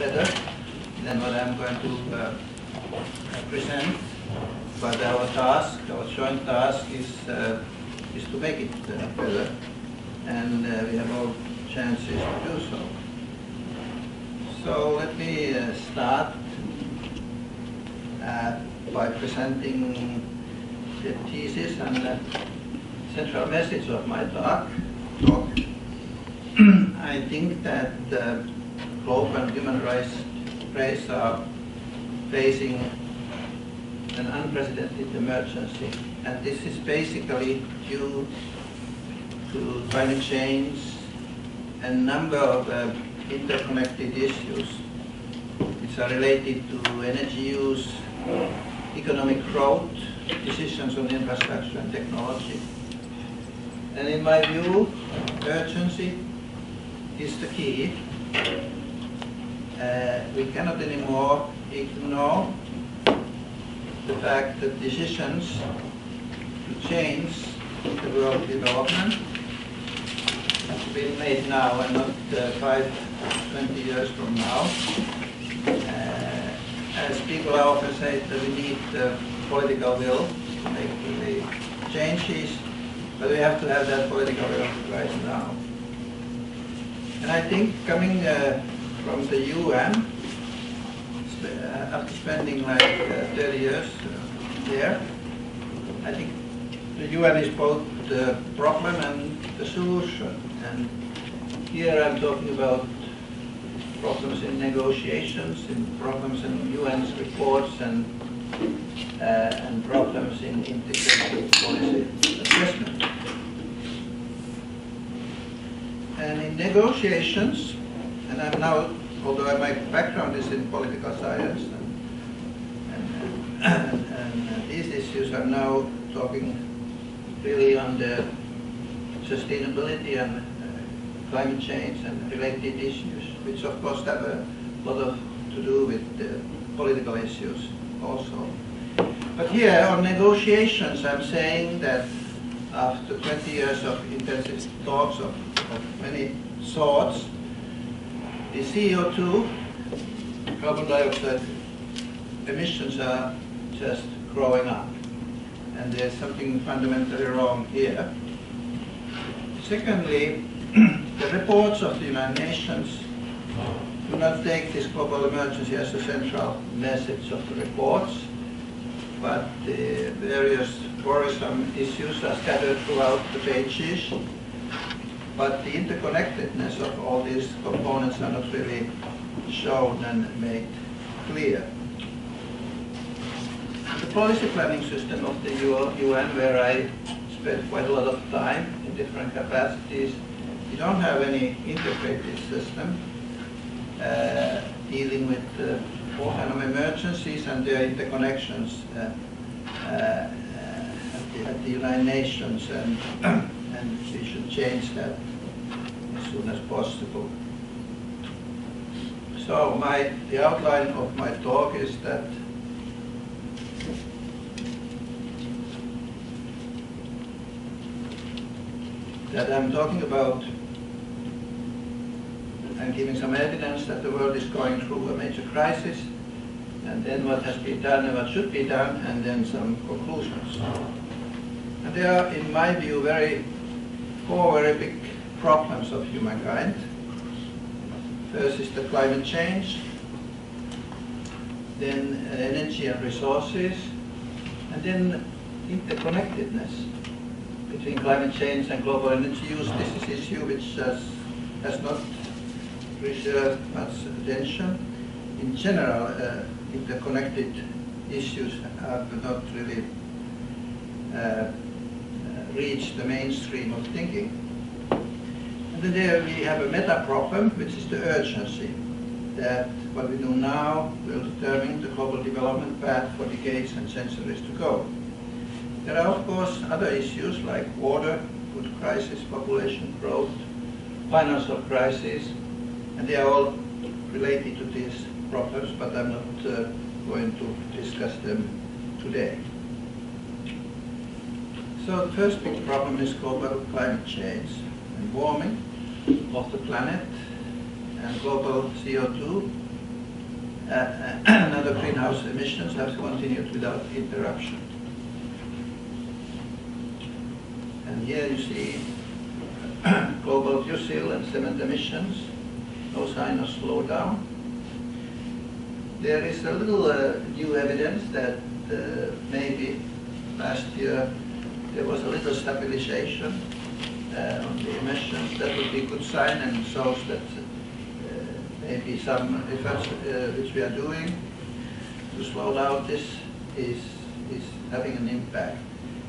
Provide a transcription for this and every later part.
better than what I'm going to uh, present. But our task, our joint task is, uh, is to make it uh, better. And uh, we have all chances to do so. So let me uh, start uh, by presenting the thesis and the central message of my talk. talk. I think that global human rights race are facing an unprecedented emergency. And this is basically due to climate change and a number of uh, interconnected issues which are related to energy use, economic growth, decisions on infrastructure and technology. And in my view, urgency is the key. Uh, we cannot anymore ignore the fact that decisions to change the world development have been made now and not uh, five, 20 years from now. Uh, as people often say that we need uh, political will to make the changes, but we have to have that political will right now. And I think coming uh, from the UN, uh, after spending like uh, 30 years uh, there, I think the UN is both the problem and the solution. And here I'm talking about problems in negotiations, in problems in UN's reports, and uh, and problems in integrated policy assessment. And in negotiations, and I'm now, although my background is in political science, and, and, and, and these issues are now talking really on the sustainability and uh, climate change and related issues, which of course have a lot of to do with the political issues also. But here on negotiations, I'm saying that after 20 years of intensive talks of, of many sorts, the CO2, carbon dioxide emissions are just growing up. And there's something fundamentally wrong here. Secondly, the reports of the United Nations do not take this global emergency as a central message of the reports, but the various worrisome issues are scattered throughout the pages. But the interconnectedness of all these components are not really shown and made clear. The policy planning system of the UN, where I spent quite a lot of time in different capacities, you don't have any integrated system uh, dealing with uh, all kind of emergencies and their interconnections uh, uh, at the, at, the, United Nations, and, and we should change that as soon as possible. So my the outline of my talk is that that I'm talking about I'm giving some evidence that the world is going through a major crisis, and then what has been done and what should be done, and then some conclusions. And they are, in my view, very four very big problems of humankind. First is the climate change, then energy and resources, and then interconnectedness between climate change and global energy use. This is an issue which has, has not received much attention. In general, uh, interconnected issues have not really uh, reached the mainstream of thinking. And then there we have a meta problem, which is the urgency, that what we do now will determine the global development path for decades and centuries to go. There are, of course, other issues like water, food crisis, population growth, financial crisis, and they are all related to these problems, but I'm not uh, going to discuss them today. So the first big problem is global climate change and warming of the planet and global CO2 uh, and other greenhouse emissions have continued without interruption. And here you see global fuel and cement emissions, no sign of slowdown. There is a little uh, new evidence that uh, maybe last year there was a little stabilization uh, on the emissions. That would be a good sign and shows that uh, maybe some efforts uh, which we are doing to slow down this is, is having an impact.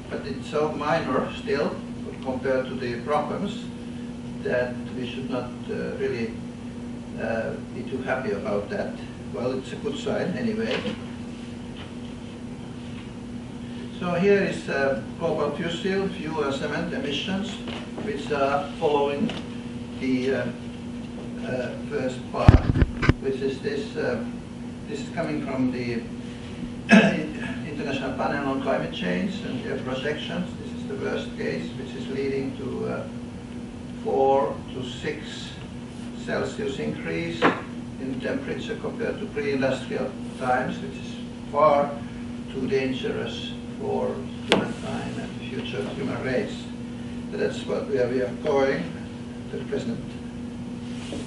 But it's so minor still compared to the problems that we should not uh, really uh, be too happy about that. Well, it's a good sign anyway. So here is uh, global fuel, fuel cement emissions, which are following the uh, uh, first part, which is this. Uh, this is coming from the International Panel on Climate Change and their projections. This is the worst case, which is leading to uh, four to six Celsius increase in temperature compared to pre-industrial times, which is far too dangerous for humankind and the future of human race. That's what we are, going to the present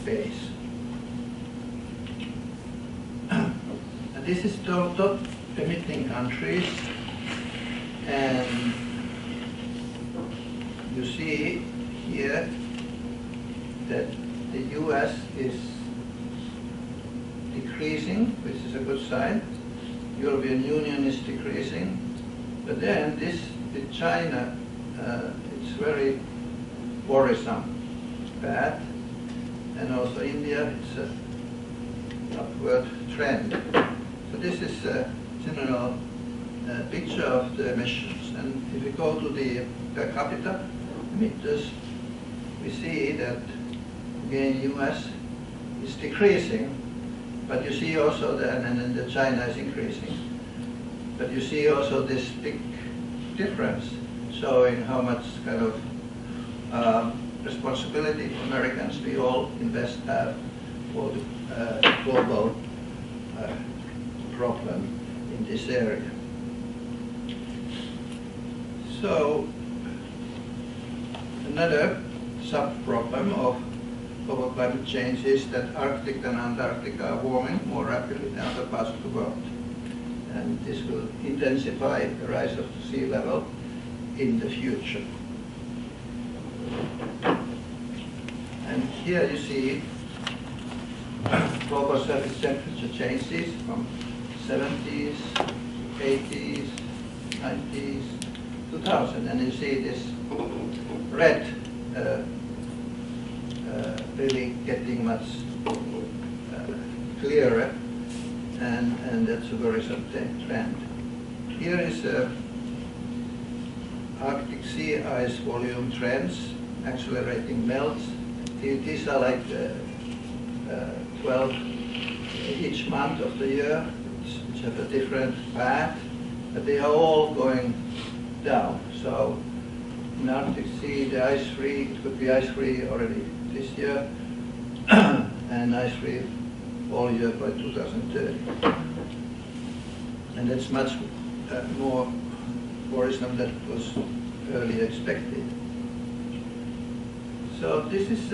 phase. and this is top, top emitting countries and you see here that the US is decreasing, which is a good sign. European Union is decreasing. But then this, the China, uh, it's very worrisome, bad. And also India, it's upward trend. So this is a general uh, picture of the emissions. And if we go to the per capita emitters, we see that again US is decreasing, but you see also that, and then the China is increasing. But you see also this big difference showing how much kind of um, responsibility Americans we all invest have for the uh, global uh, problem in this area. So another sub-problem of global climate change is that Arctic and Antarctica are warming more rapidly than other parts of the world. And this will intensify the rise of the sea level in the future. And here you see global surface temperature changes from 70s, 80s, 90s, 2000. And you see this red uh, uh, really getting much uh, clearer, and, and that's a very worrisome trend. Here is uh, Arctic sea ice volume trends, accelerating melts. These are like uh, uh, 12 each month of the year, which have a different path, but they are all going down. So in Arctic Sea, the ice-free, it could be ice-free already this year and ice-free all year by 2030. And that's much uh, more worrisome than was earlier expected. So this is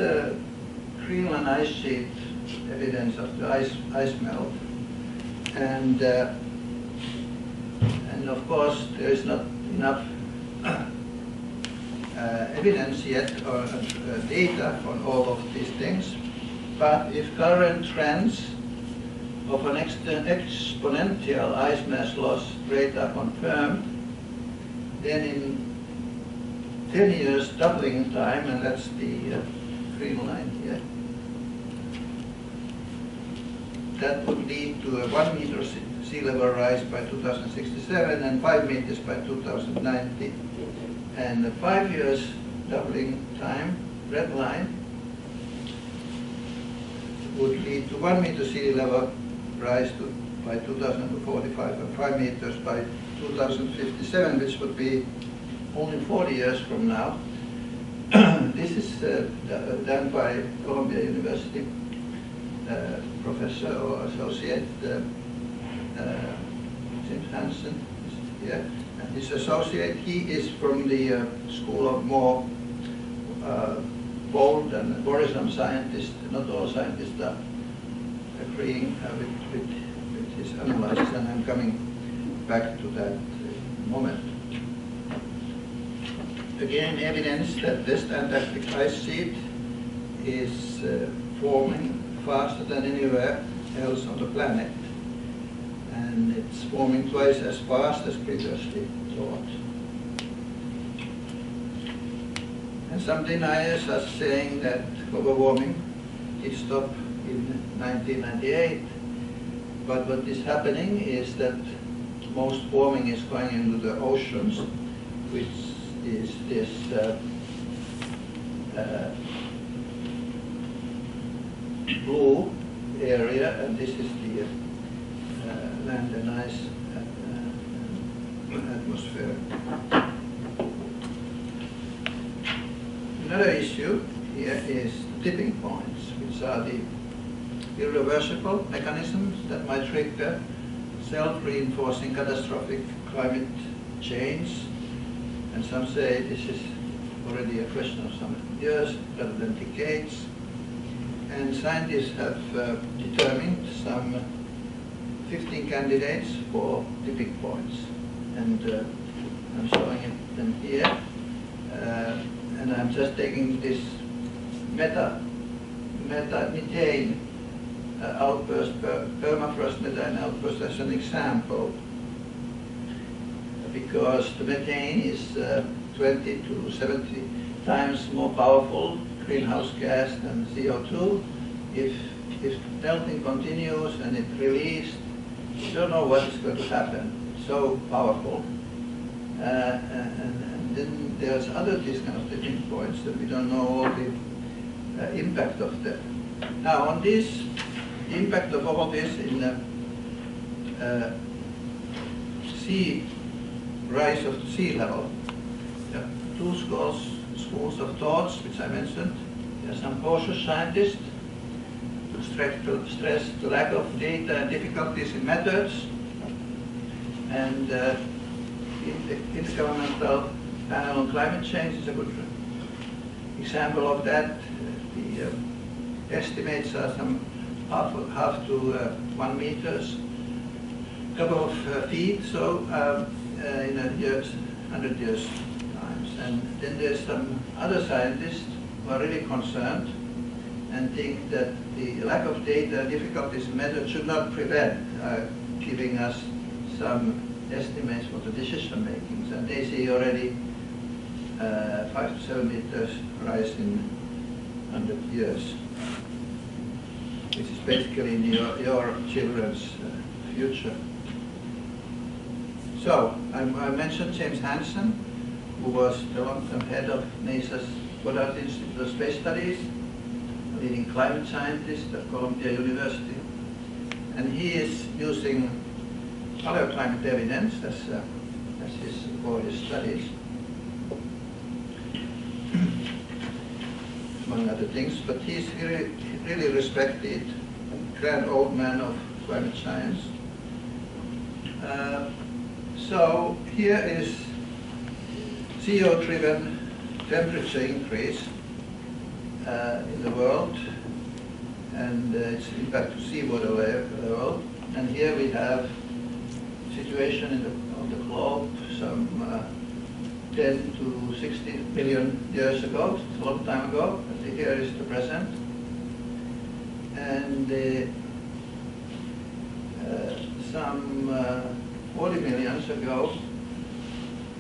Greenland ice sheet evidence of the ice, ice melt. And, uh, and of course, there is not enough uh, evidence yet or uh, data on all of these things. But if current trends of an exponential ice mass loss rate are confirmed, then in 10 years doubling time, and that's the uh, green line here, that would lead to a one meter sea level rise by 2067 and five meters by 2090 and the five years doubling time, red line, would lead to one meter sea level rise to, by 2045 and five meters by 2057, which would be only 40 years from now. this is uh, done by Columbia University. uh, professor or associate, uh, uh, James Hansen, here. And his associate, he is from the uh, school of more uh, bold and worrisome scientists. Not all scientists are agreeing uh, with, with, with his analysis, and I'm coming back to that uh, moment. Again, evidence that West Antarctic ice sheet is uh, forming faster than anywhere else on the planet. And it's forming twice as fast as previously thought. And some deniers are saying that global warming did stop in 1998. But what is happening is that most warming is going into the oceans, which is this uh, uh, blue area, and this is the uh, land and ice uh, uh, atmosphere. Another issue here is tipping points, which are the irreversible mechanisms that might trigger self-reinforcing catastrophic climate change. And some say this is already a question of some years rather than decades. And scientists have uh, determined some 15 candidates for tipping points. And uh, I'm showing them here. Uh, and I'm just taking this meta, meta methane uh, outburst, per, permafrost methane outburst as an example. Because the methane is uh, 20 to 70 times more powerful greenhouse gas than CO2. If, if melting continues and it released, you don't know what is going to happen. It's so powerful. Uh, and, then there's other tipping points that we don't know all the uh, impact of them. Now on this, the impact of all this in the uh, sea rise of the sea level. There are two schools, schools of thoughts which I mentioned. There are some cautious scientists who stress the lack of data and difficulties in methods and uh, intergovernmental panel on climate change is a good example of that. The uh, estimates are some half, half to uh, one meters, a couple of uh, feet, so um, uh, in a years, 100 years times. And then there's some other scientists who are really concerned and think that the lack of data, difficulties in methods should not prevent uh, giving us some estimates for the decision makings. And they see already uh, five to seven meters rise in 100 years, which is basically in your, your children's uh, future. So, I, I, mentioned James Hansen, who was the long-term head of NASA's Goddard Institute of Space Studies, leading climate scientist at Columbia University. And he is using paleoclimate evidence as, uh, as his, for his studies. Among other things, but he's really, really respected grand old man of climate science. Uh, so here is CO-driven temperature increase uh, in the world and uh, its impact to seawater level. And here we have situation in the, on the globe some uh, 10 to 60 million years ago, it's a long time ago, but here is the present. And uh, uh some uh, 40 millions ago,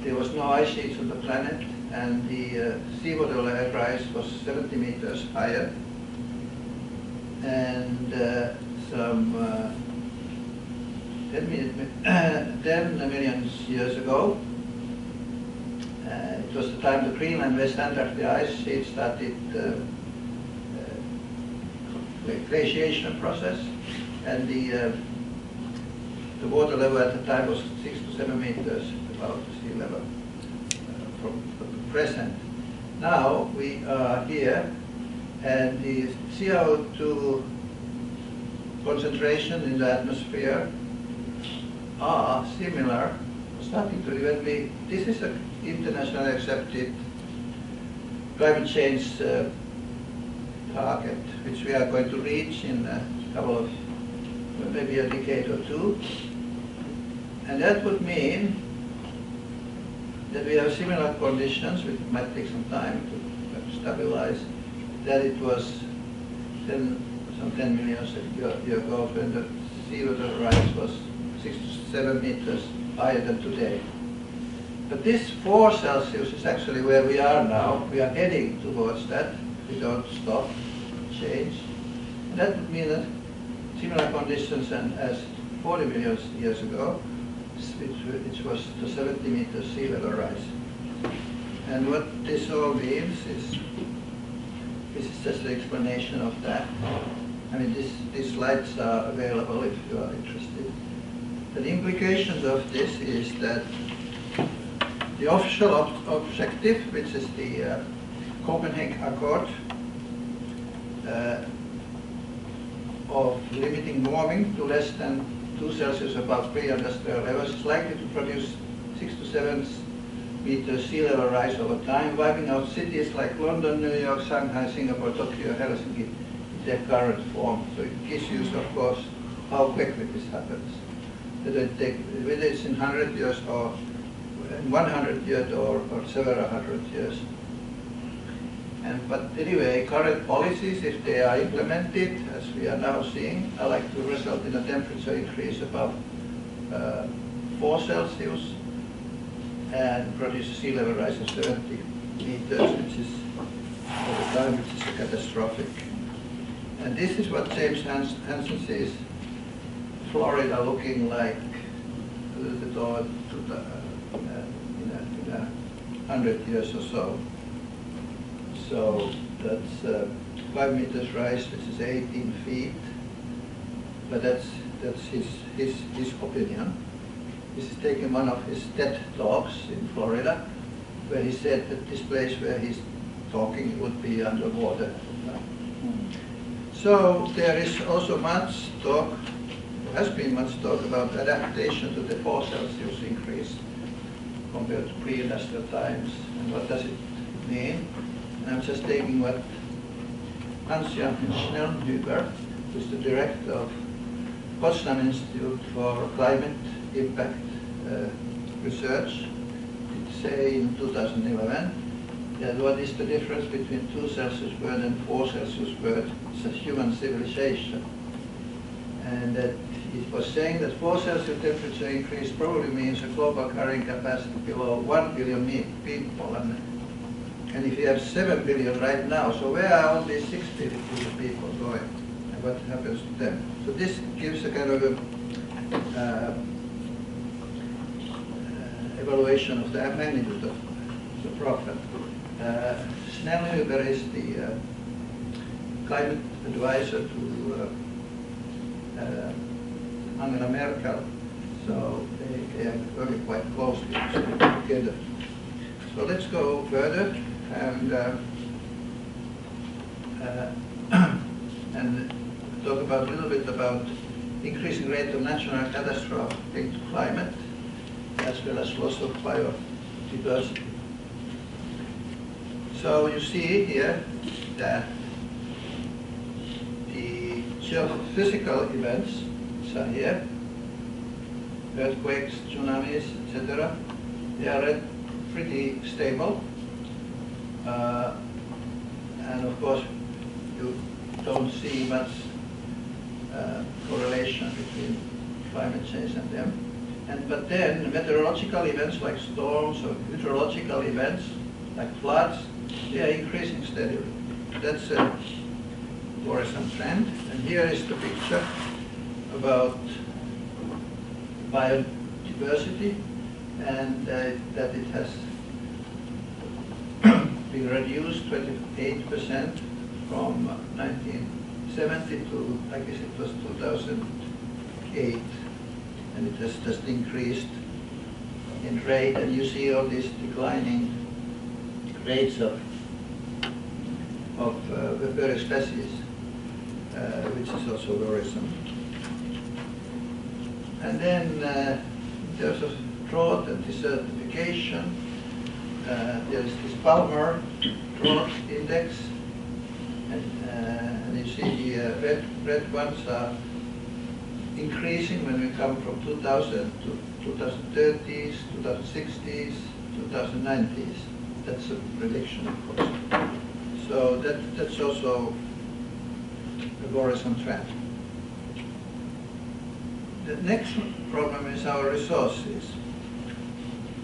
there was no ice sheets on the planet, and the uh, seawater level rise was 70 meters higher. And uh, some uh, 10, 10 million years ago, it was the time the Greenland West Antarctic ice sheet started uh, uh, glaciation process, and the uh, the water level at the time was six to seven meters above the sea level uh, from the present. Now we are here, and the CO2 concentration in the atmosphere are similar, starting to we, this is an internationally accepted climate change uh, target, which we are going to reach in a couple of, maybe a decade or two. And that would mean that we have similar conditions, which might take some time to stabilize, that it was 10, some 10 million years ago when the sea level rise was 6 to 7 meters higher than today. But this 4 Celsius is actually where we are now. We are heading towards that. We don't stop, change. And that would mean that similar conditions and as 40 million years ago, which, which was the 70 meter sea level rise. And what this all means is, this is just an explanation of that. I mean, this, these slides are available if you are interested. The implications of this is that the official ob objective, which is the uh, Copenhagen Accord uh, of limiting warming to less than 2 Celsius above pre-industrial levels, is likely to produce 6 to 7 meters sea level rise over time, wiping out cities like London, New York, Shanghai, Singapore, Tokyo, Helsinki in their current form. So it gives you, of course, how quickly this happens. It take, whether it's in 100 years or 100 years or, or several hundred years. And, but anyway, current policies, if they are implemented, as we are now seeing, are like to result in a temperature increase above uh, 4 Celsius and produce a sea level rise of 70 meters, which is, over time, which is catastrophic. And this is what James Hans Hansen says, Florida looking like a little bit over to the, hundred years or so. So that's uh, five meters rise, which is 18 feet. But that's that's his his his opinion. This is taking one of his TED talks in Florida, where he said that this place where he's talking would be underwater. So there is also much talk, has been much talk about adaptation to the 4 Celsius increase compared to pre-industrial times. And what does it mean? And I'm just taking what Hans-Jan Schellnhuber, who's the director of Potsdam Institute for Climate Impact uh, Research, did say in 2011 that what is the difference between 2 Celsius world and 4 Celsius world? It's a human civilization. And that it was saying that 4 Celsius temperature increase probably means a global carrying capacity below 1 billion people. And, and if you have 7 billion right now, so where are all these 6 billion people going? And what happens to them? So this gives a kind of a, uh, evaluation of the magnitude of the problem. Uh, Schellnhuber is the uh, climate advisor to uh, uh Angela Merkel. So they, they are working quite closely together. So let's go further and uh, uh, and talk about a little bit about increasing rate of natural catastrophe linked to climate as well as loss of biodiversity. So you see here that the geophysical events are here, earthquakes, tsunamis, etc. They are pretty stable. Uh, and of course, you don't see much uh, correlation between climate change and them. And, but then meteorological events like storms or hydrological events like floods, they are increasing steadily. That's a worrisome trend. And here is the picture about biodiversity and uh, that it has been reduced 28% from 1970 to, I guess it was 2008, and it has just increased in rate, and you see all these declining rates of, of uh, various species. uh, which is also worrisome. And then uh, terms of drought and desertification, uh, there's this Palmer drought index, and, uh, and you see the uh, red, red ones are increasing when we come from 2000 to 2030s, 2060s, 2090s. That's a prediction, of course. So that, that's also a worrisome trend. The next problem is our resources.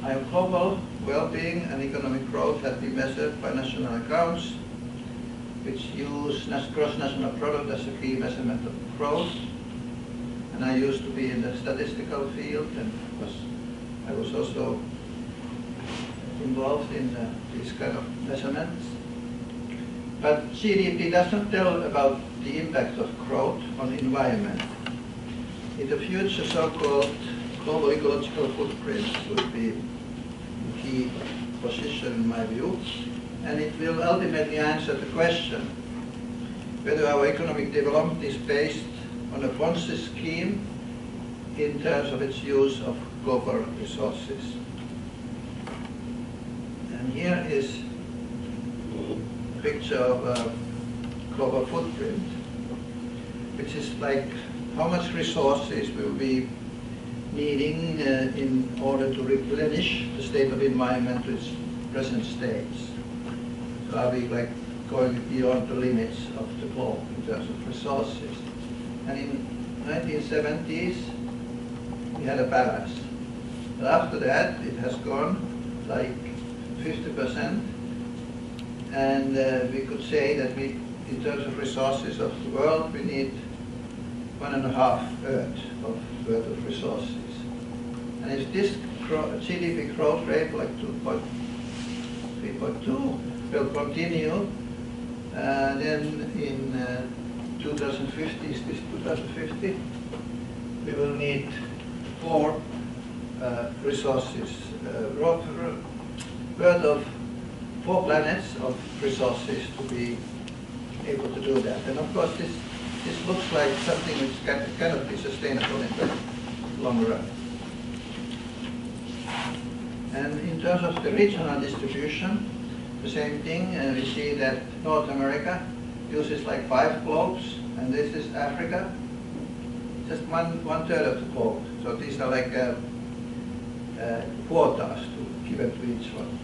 Our global well-being and economic growth have been measured by national accounts, which use gross-national product as a key measurement of growth. And I used to be in the statistical field and was, I was also involved in uh, these kind of measurements. But GDP doesn't tell about the impact of growth on environment. In the future, so-called global ecological footprint will be a key position in my view, and it will ultimately answer the question whether our economic development is based on a Ponzi scheme in terms of its use of global resources. And here is a picture of a global footprint, which is like how much resources will be needing uh, in order to replenish the state of environment to its present states. So are we like going beyond the limits of the globe in terms of resources? And in 1970s, we had a balance. But after that, it has gone like 50%. And uh, we could say that we, in terms of resources of the world, we need one and a half Earth of worth of resources. And if this GDP growth rate, like 2.3.2, will continue, uh, then in uh, 2050, is this 2050? We will need four uh, resources, uh, worth of four planets of resources to be able to do that. And of course, this this looks like something which can, cannot be sustainable in the long run. And in terms of the regional distribution, the same thing. Uh, we see that North America uses like five globes, and this is Africa, just one one third of the globe. So these are like uh, uh, quotas to give to each one.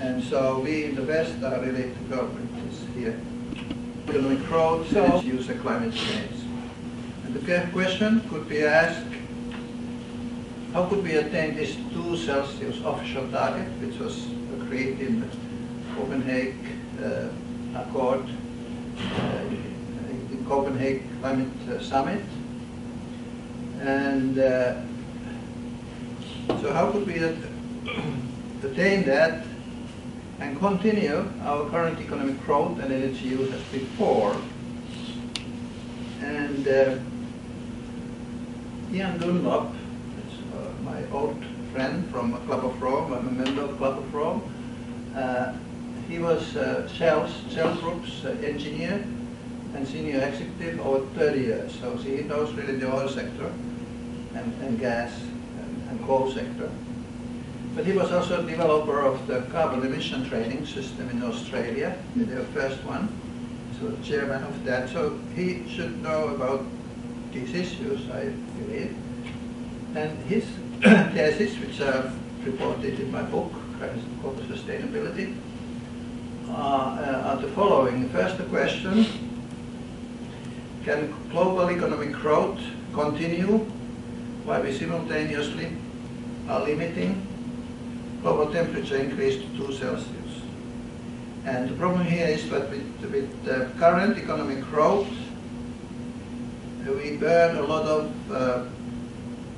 And so we in the West are really the government is here economic growth so, and its use of climate change. And the question could be asked, how could we attain this 2 Celsius official target, which was agreed in the Copenhagen uh, Accord, uh, the Copenhagen Climate uh, Summit. And uh, so how could we attain that and continue our current economic growth and energy use as before. And uh, Ian Dunlop, uh, my old friend from Club of Rome, I'm a member of Club of Rome, uh, he was uh, Shell's, Shell Group's uh, engineer and senior executive over 30 years. So he knows really the oil sector and, and gas and, and coal sector. But he was also a developer of the carbon emission trading system in Australia, the first one, so chairman of that. So he should know about these issues, I believe. And his thesis, which I've reported in my book, Corporate Sustainability, uh, uh, are the following. First, the question, can global economic growth continue while we simultaneously are limiting global temperature increase to 2 Celsius. And the problem here is that with, with the current economic growth, we burn a lot of uh,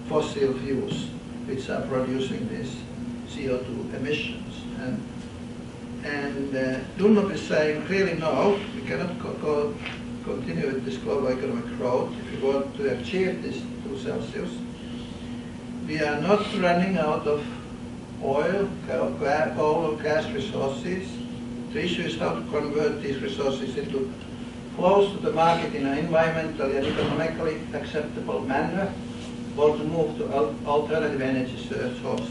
fossil fuels, which are producing these CO2 emissions. And, and uh, Dunlop is saying clearly no, we cannot co co continue with this global economic growth if we want to achieve this 2 Celsius. We are not running out of oil, coal, or gas resources. The issue is how to convert these resources into close to the market in an environmentally and economically acceptable manner, or to move to alternative energy sources.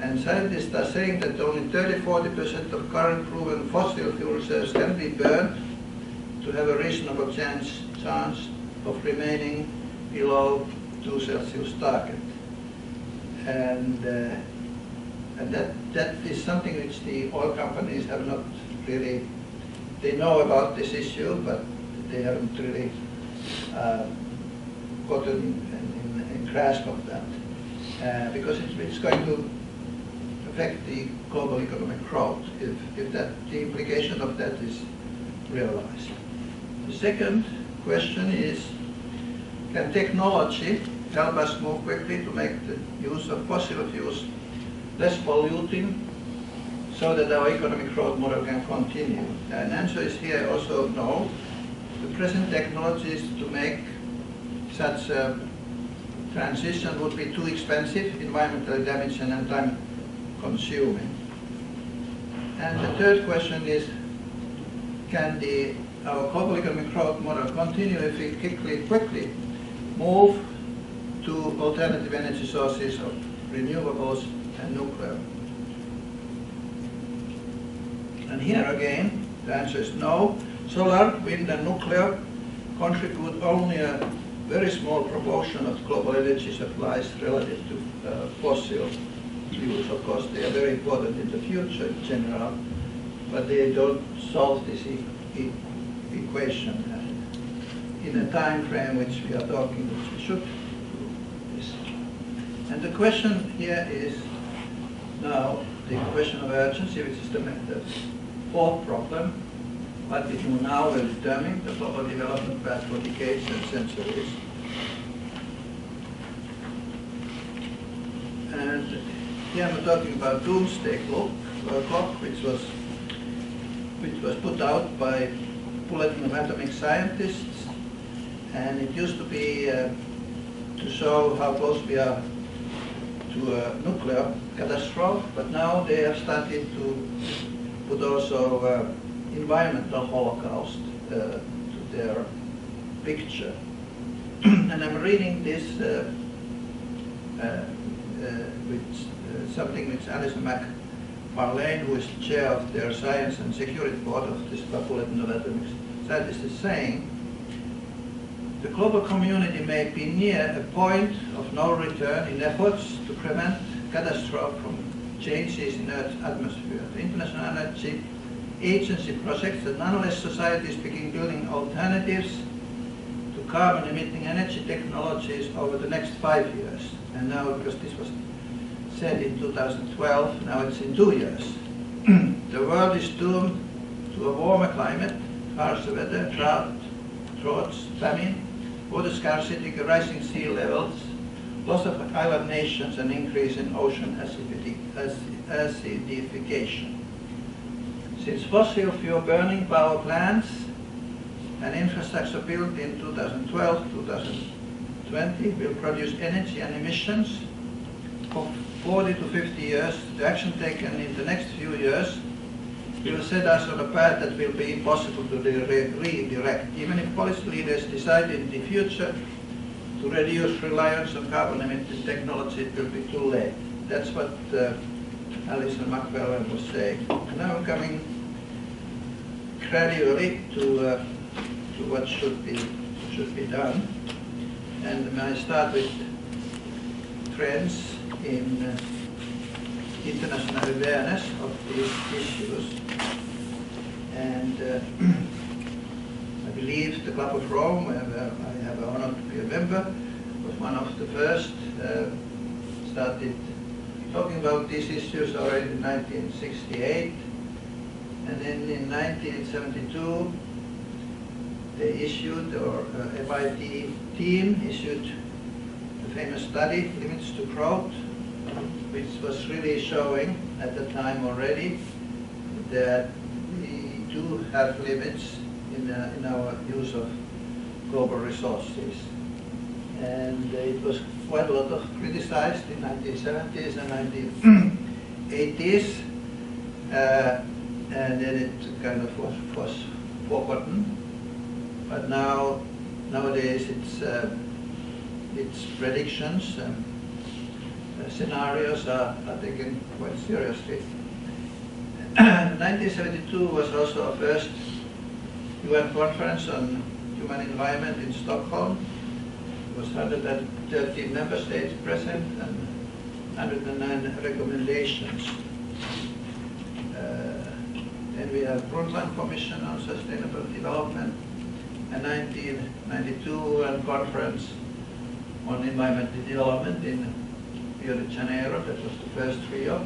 And scientists are saying that only 30-40% of current proven fossil fuel reserves can be burned to have a reasonable chance, chance of remaining below 2 Celsius target. And, uh, and that, that is something which the oil companies have not really, they know about this issue, but they haven't really uh, gotten in, in, in grasp of that. Uh, because it's, it's going to affect the global economic growth if, if that, the implication of that is realized. The second question is, can technology help us move quickly to make the use of fossil fuels less polluting so that our economic growth model can continue? And answer is here also no. The present technologies to make such a transition would be too expensive, environmentally damaging and time consuming. And the third question is, can the, our global economic growth model continue if we quickly, quickly move to alternative energy sources of renewables and nuclear? And here again, the answer is no. Solar, wind and nuclear contribute only a very small proportion of global energy supplies relative to uh, fossil fuels. Of course, they are very important in the future in general, but they don't solve this e e equation uh, in a time frame which we are talking, which we should do this. And the question here is now the question of urgency, which is the, the fourth problem. What we do now will determine the proper development path for decades and centuries. And here I'm talking about doomsday clock, clock which was which was put out by Bulletin of Atomic Scientists, and it used to be uh, to show how close we are to a nuclear catastrophe, but now they have started to put also uh, environmental holocaust uh, to their picture. and I'm reading this uh, uh, uh, which, uh, something which Allison Macfarlane, who is chair of their science and security board of this Bulletin of Atomic Scientists, is saying, the global community may be near a point of no return in efforts to prevent catastrophe from changes in Earth's atmosphere. The International Energy Agency projects that unless societies begin building alternatives to carbon-emitting energy technologies over the next five years, and now because this was said in 2012, now it's in two years, the world is doomed to a warmer climate, harsher weather, drought, droughts, famine, water scarcity, rising sea levels, loss of island nations, and increase in ocean acidification. Since fossil fuel burning power plants and infrastructure built in 2012-2020 will produce energy and emissions for 40 to 50 years, the action taken in the next few years will set us on a path that will be impossible to redirect. Even if policy leaders decide in the future to reduce reliance on carbon-emitting technology, it will be too late. That's what uh, Allison Macfarlane was saying. Now coming gradually to, uh, to what should be, should be done. And I start with trends in uh, international awareness of these issues. And uh, I believe the Club of Rome, where I have the honor to be a member, was one of the first uh, started talking about these issues already in 1968. And then in 1972, they issued, or uh, MIT team issued the famous study, Limits to Growth, which was really showing at the time already that we do have limits in, uh, in our use of global resources. And it was quite a lot of criticized in 1970s and 1980s. Uh, and then it kind of was, was forgotten. but now, nowadays, it's, uh, its predictions and scenarios are, are taken quite seriously. 1972 was also our first UN conference on human environment in Stockholm. It was 113 member states present and 109 recommendations. Uh, then we have Brundtland Commission on Sustainable Development, a 1992 UN conference on environmental development in Rio de Janeiro, that was the first Rio.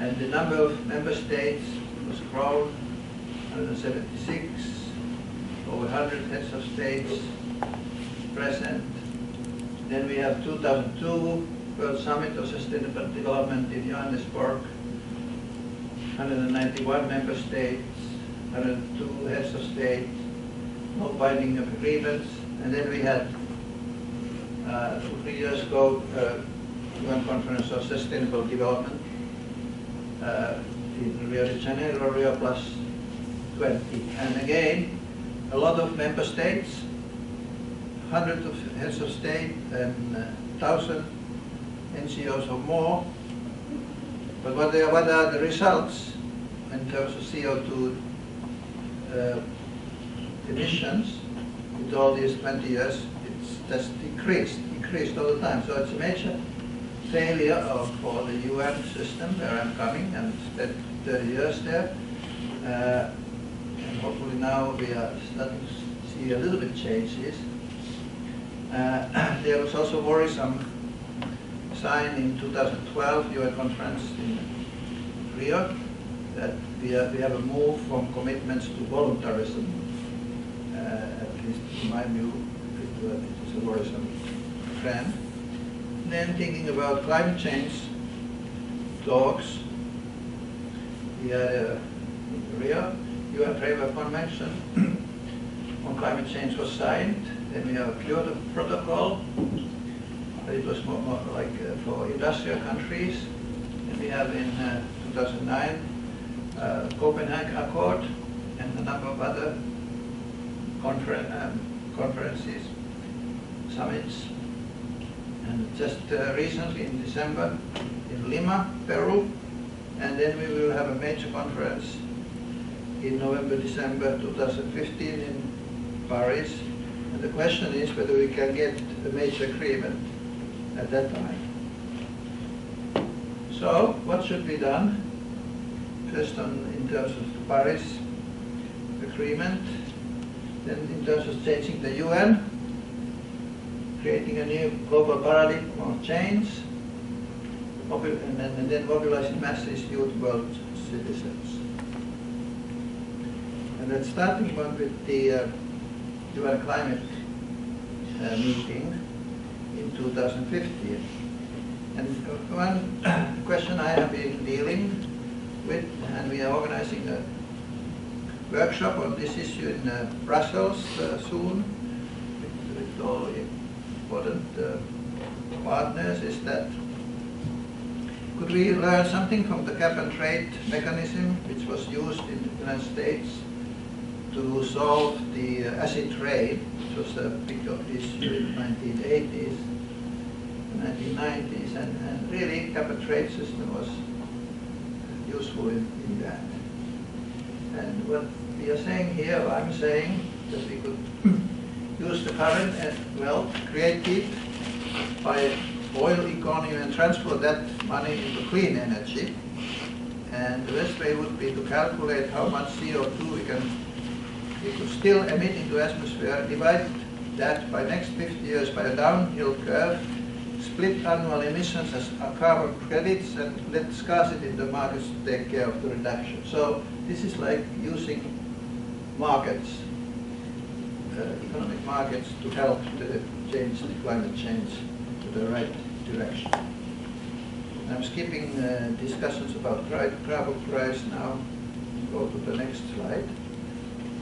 And the number of member states was grown, 176, over 100 heads of states present. Then we have 2002 World Summit of Sustainable Development in Johannesburg, 191 member states, 102 heads of state, no binding of agreements. And then we had, uh, three years ago, uh, UN Conference of Sustainable Development uh, in Rio de Janeiro, Rio plus 20. And again, a lot of member states, hundreds of heads of state and uh, thousand NGOs or more. But what are, what are the results in terms of CO2 uh, emissions in all these 20 years? It's just decreased, decreased all the time. So it's a major failure of, for the UN system where I'm coming and spent 30 years there. Uh, and hopefully now we are starting to see a little bit changes. Uh, there was also worrisome sign in 2012 UN conference in Rio that we have, we have a move from commitments to voluntarism. Uh, at least in my view, it, it is a worrisome trend. Then thinking about climate change talks, we had a Rio, UN Framework Convention on climate change was signed. Then we have a Kyoto Protocol it was more, more like uh, for industrial countries. And we have in uh, 2009 uh, Copenhagen Accord and a number of other confer um, conferences, summits. And just uh, recently in December in Lima, Peru, and then we will have a major conference in November, December 2015 in Paris. And the question is whether we can get a major agreement at that time. So, what should be done? First on, in terms of the Paris Agreement, then in terms of changing the UN, creating a new global paradigm of change, and then, mobilizing masses, youth, world citizens. And then starting one with the uh, UN climate uh, meeting, in 2015. And one question I have been dealing with, and we are organizing a workshop on this issue in uh, Brussels uh, soon with, with, all important uh, partners, is that could we learn something from the cap and trade mechanism which was used in the United States to solve the uh, acid trade, which was a big issue in the 1980s 1990s, and, and really cap and trade system was useful in, in that. And what we are saying here, I'm saying that we could use the current and, well, create it by oil economy and transfer that money into clean energy. And the best way would be to calculate how much CO2 we can we could still emit into atmosphere, divide that by next 50 years by a downhill curve, split annual emissions as carbon credits and let scarcity in the markets take care of the reduction. So this is like using markets, uh, economic markets to help to change the climate change to the right direction. I'm skipping uh, discussions about carbon price now. Go to the next slide,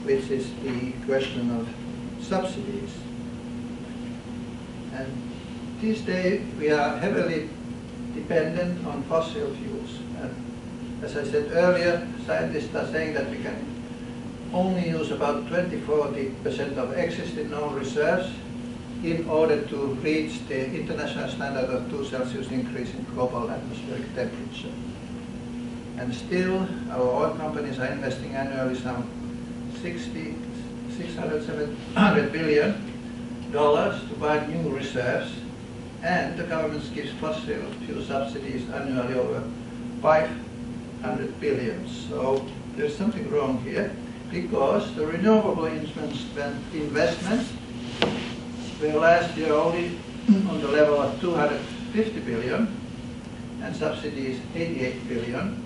which is the question of subsidies. And these days we are heavily dependent on fossil fuels. And as I said earlier, scientists are saying that we can only use about 20-40% of existing known reserves in order to reach the international standard of 2 Celsius increase in global atmospheric temperature. And still, our oil companies are investing annually some 60, 600, 700 billion dollars to buy new reserves, and the government gives fossil fuel subsidies annually over 500 billion. So there's something wrong here because the renewable investments were last year only on the level of 250 billion and subsidies 88 billion.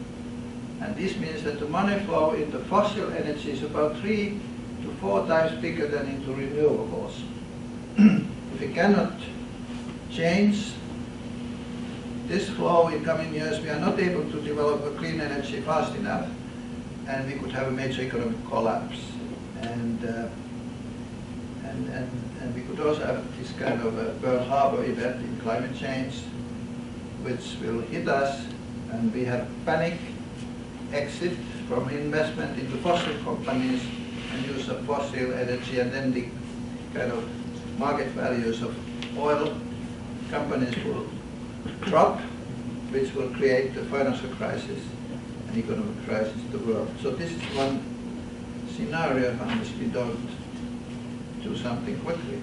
And this means that the money flow into fossil energy is about three to four times bigger than into renewables. if we cannot change this flow in coming years, we are not able to develop a clean energy fast enough, and we could have a major economic collapse. And, uh, and, and, and we could also have this kind of a Pearl Harbor event in climate change, which will hit us, and we have panic exit from investment into fossil companies and use of fossil energy, and then the kind of market values of oil companies will drop, which will create a financial crisis and economic crisis in the world. So this is one scenario unless we don't do something quickly.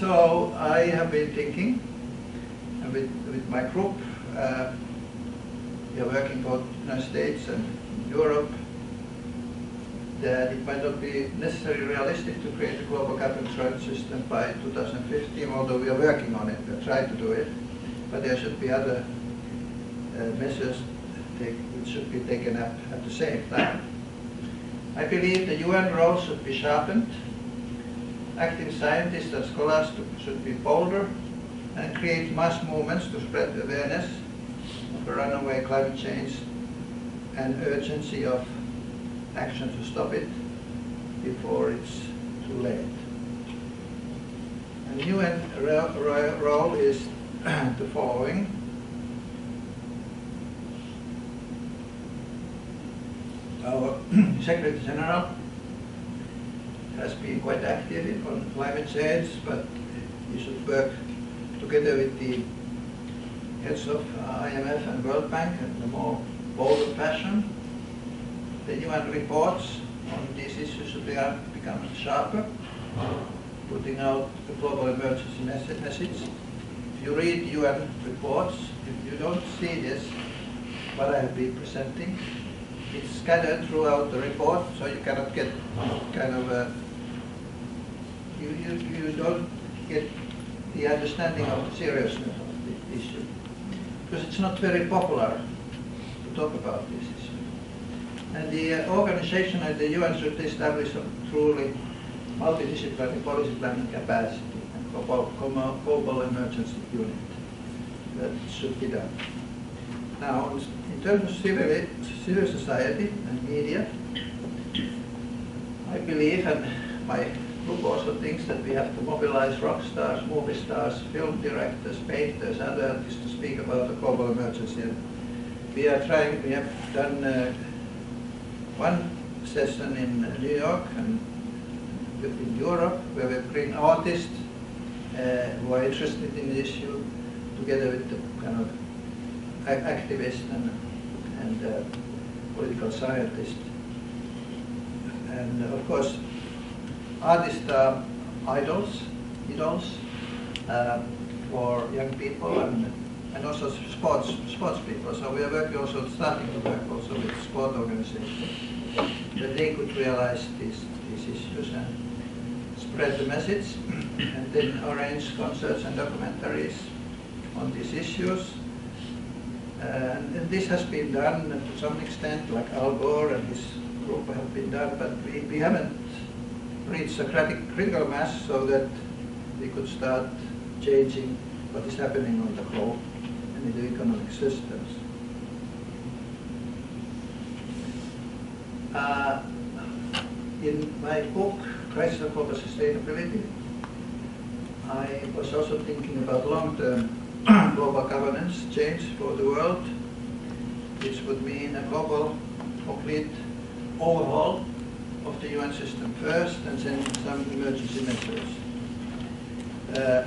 So I have been thinking with, with my group, uh, we are working both in the United States and Europe, that it might not be necessarily realistic to create a global and trade system by 2015, although we are working on it, we are trying to do it. But there should be other Uh, measures take, which should be taken up at the same time. I believe the UN role should be sharpened. Active scientists and scholars should be bolder and create mass movements to spread awareness of the runaway climate change and urgency of action to stop it before it's too late. And UN role is the following. Our Secretary General has been quite active on climate change, but he should work together with the heads of uh, IMF and World Bank in a more bolder fashion the UN reports on these issues should become sharper, putting out the global emergency message. If you read UN reports, if you don't see this, what I have been presenting, scattered throughout the report, so you cannot get kind of a, you, you, you don't get the understanding of the seriousness of the issue. Because it's not very popular to talk about this issue. and the uh, organization at the UN should establish a truly multidisciplinary policy planning capacity and global, global emergency unit. That should be done. Now, terms of civil, civil society and media, I believe, and my group also thinks that we have to mobilize rock stars, movie stars, film directors, painters, other artists to speak about the global emergency. And we are trying, we have done uh, one session in New York and in Europe where we bring artists uh, who are interested in the issue together with the kind of activists and, and uh, political scientists. And uh, of course, artists are idols, idols uh, for young people and and also sports sports people. So we are working also starting to work also with sport organizations that they could realize these these issues and spread the message and then arrange concerts and documentaries on these issues. And, and this has been done to some extent, like Al Gore and his group have been done, but we, we haven't reached a critical mass so that we could start changing what is happening on the globe the economic systems. Uh, in my book, Crisis of Sustainability, I was also thinking about long-term global governance change for the world, which would mean a global complete overhaul of the UN system first and then some emergency measures. Uh,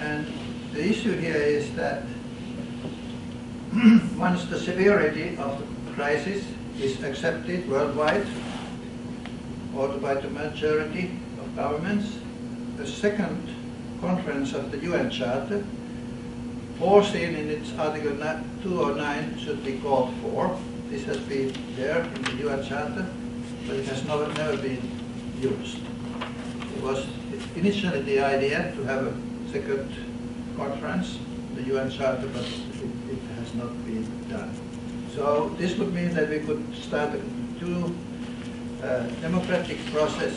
and the issue here is that once the severity of the crisis is accepted worldwide, or by the majority governments, a second conference of the UN Charter, foreseen in its Article 209, should be called for. This has been there in the UN Charter, but it has never, never been used. It was initially the idea to have a second conference, the UN Charter, but it, it has not been done. So this would mean that we could start a two uh, democratic process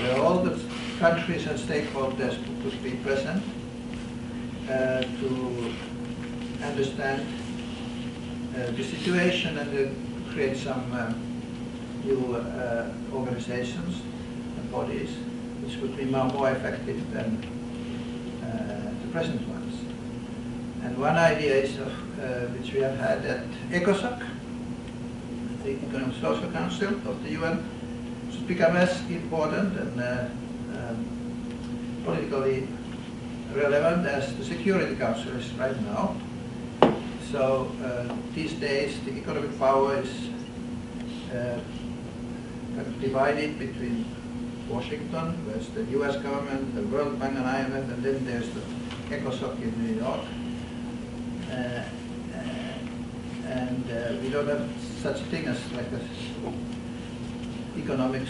where all the countries and stakeholders could be present uh, to understand uh, the situation and uh, create some uh, new uh, organizations and bodies which would be more, effective than the present ones. And one idea is of, which we have had at ECOSOC, the Economic Social Council of the UN, become as important and um, politically relevant as the Security Council is right now. So uh, these days the economic power is uh, divided between Washington, there's the US government, the World Bank and IMF, and then there's the ECOSOC in New York. Uh, uh and uh, we don't have such a thing as like a economic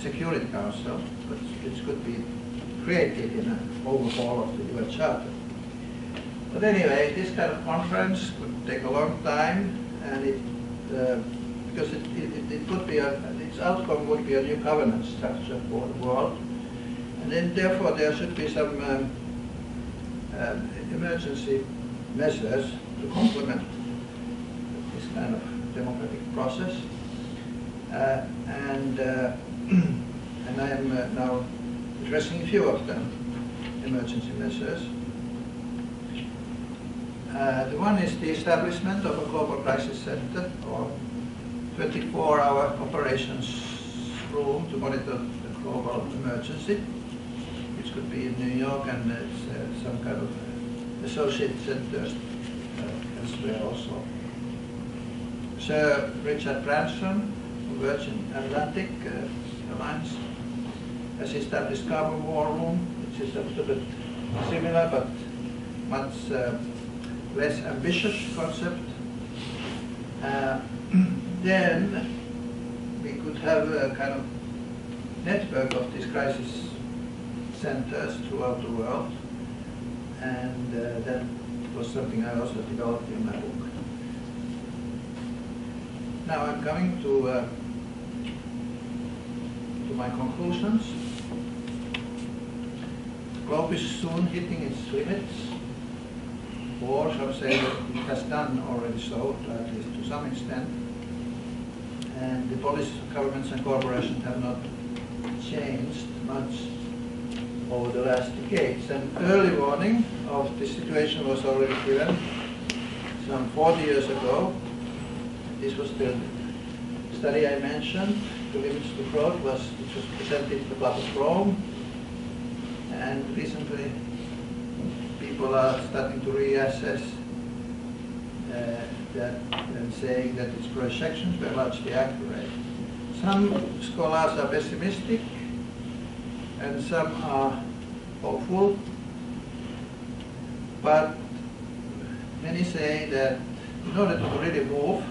security council, but it could be created in an overhaul of the UN Charter. But anyway, this kind of conference could take a long time, and it uh, because it, it, it could be a, its outcome would be a new governance structure for the world, and then therefore there should be some um, uh, emergency measures to complement this kind of democratic process, and uh, and I am uh, now addressing a few of them, emergency measures. Uh, the one is the establishment of a global crisis center or 24-hour operations room to monitor the global emergency, which could be in New York and uh, some kind of associate centers uh, elsewhere also. Sir Richard Branson, Virgin Atlantic uh, Alliance, has established carbon war room, which is a little bit similar but much uh, less ambitious concept. Uh, then we could have a kind of network of these crisis centers throughout the world, and uh, that was something I also developed in my book. Now I'm coming to uh, to my conclusions The globe is soon hitting its limits, or some say that it has done already so, at least to some extent. And the policies of governments and corporations have not changed much over the last decades. An early warning of this situation was already given some 40 years ago. This was the study I mentioned, The Limits to Growth, was, which was presented the of Rome and recently people are starting to reassess uh, that and saying that its projections were largely accurate. Some scholars are pessimistic and some are hopeful, but many say that in order to really move,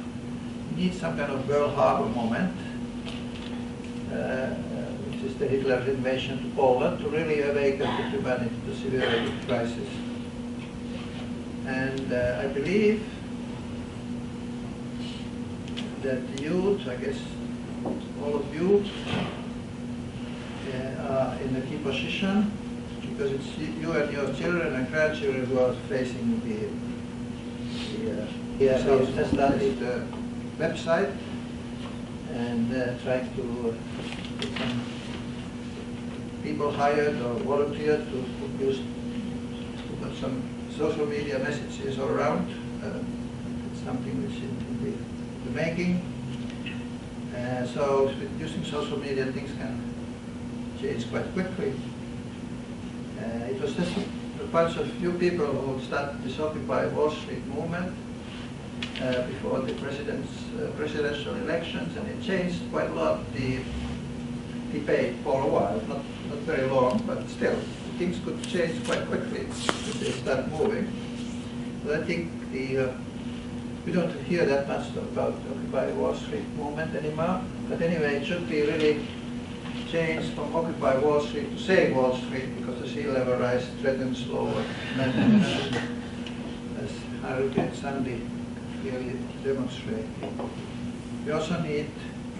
you need some kind of Pearl Harbor moment. Uh, is the Hitler's invasion to Poland to really awaken the humanity to severity crisis. And uh, I believe that the youth, I guess all of you, uh, are in a key position because it's you and your children and grandchildren who are facing the, the uh, yeah, so started the website and uh, trying to uh, people hired or volunteered to use to put some social media messages all around. Uh, it's something which is in the, the making. Uh, so using social media, things can change quite quickly. It was just a bunch of few people who started this Occupy Wall Street movement uh, before the president's, uh, presidential elections, and it changed quite a lot. The debate for a while, not, not very long, but still, things could change quite quickly if they start moving. But I think the, uh, we don't hear that much about Occupy Wall Street movement anymore, but anyway, it should be really changed from Occupy Wall Street to Save Wall Street because the sea level rise threatens lower Manhattan, as Hurricane Sandy We also need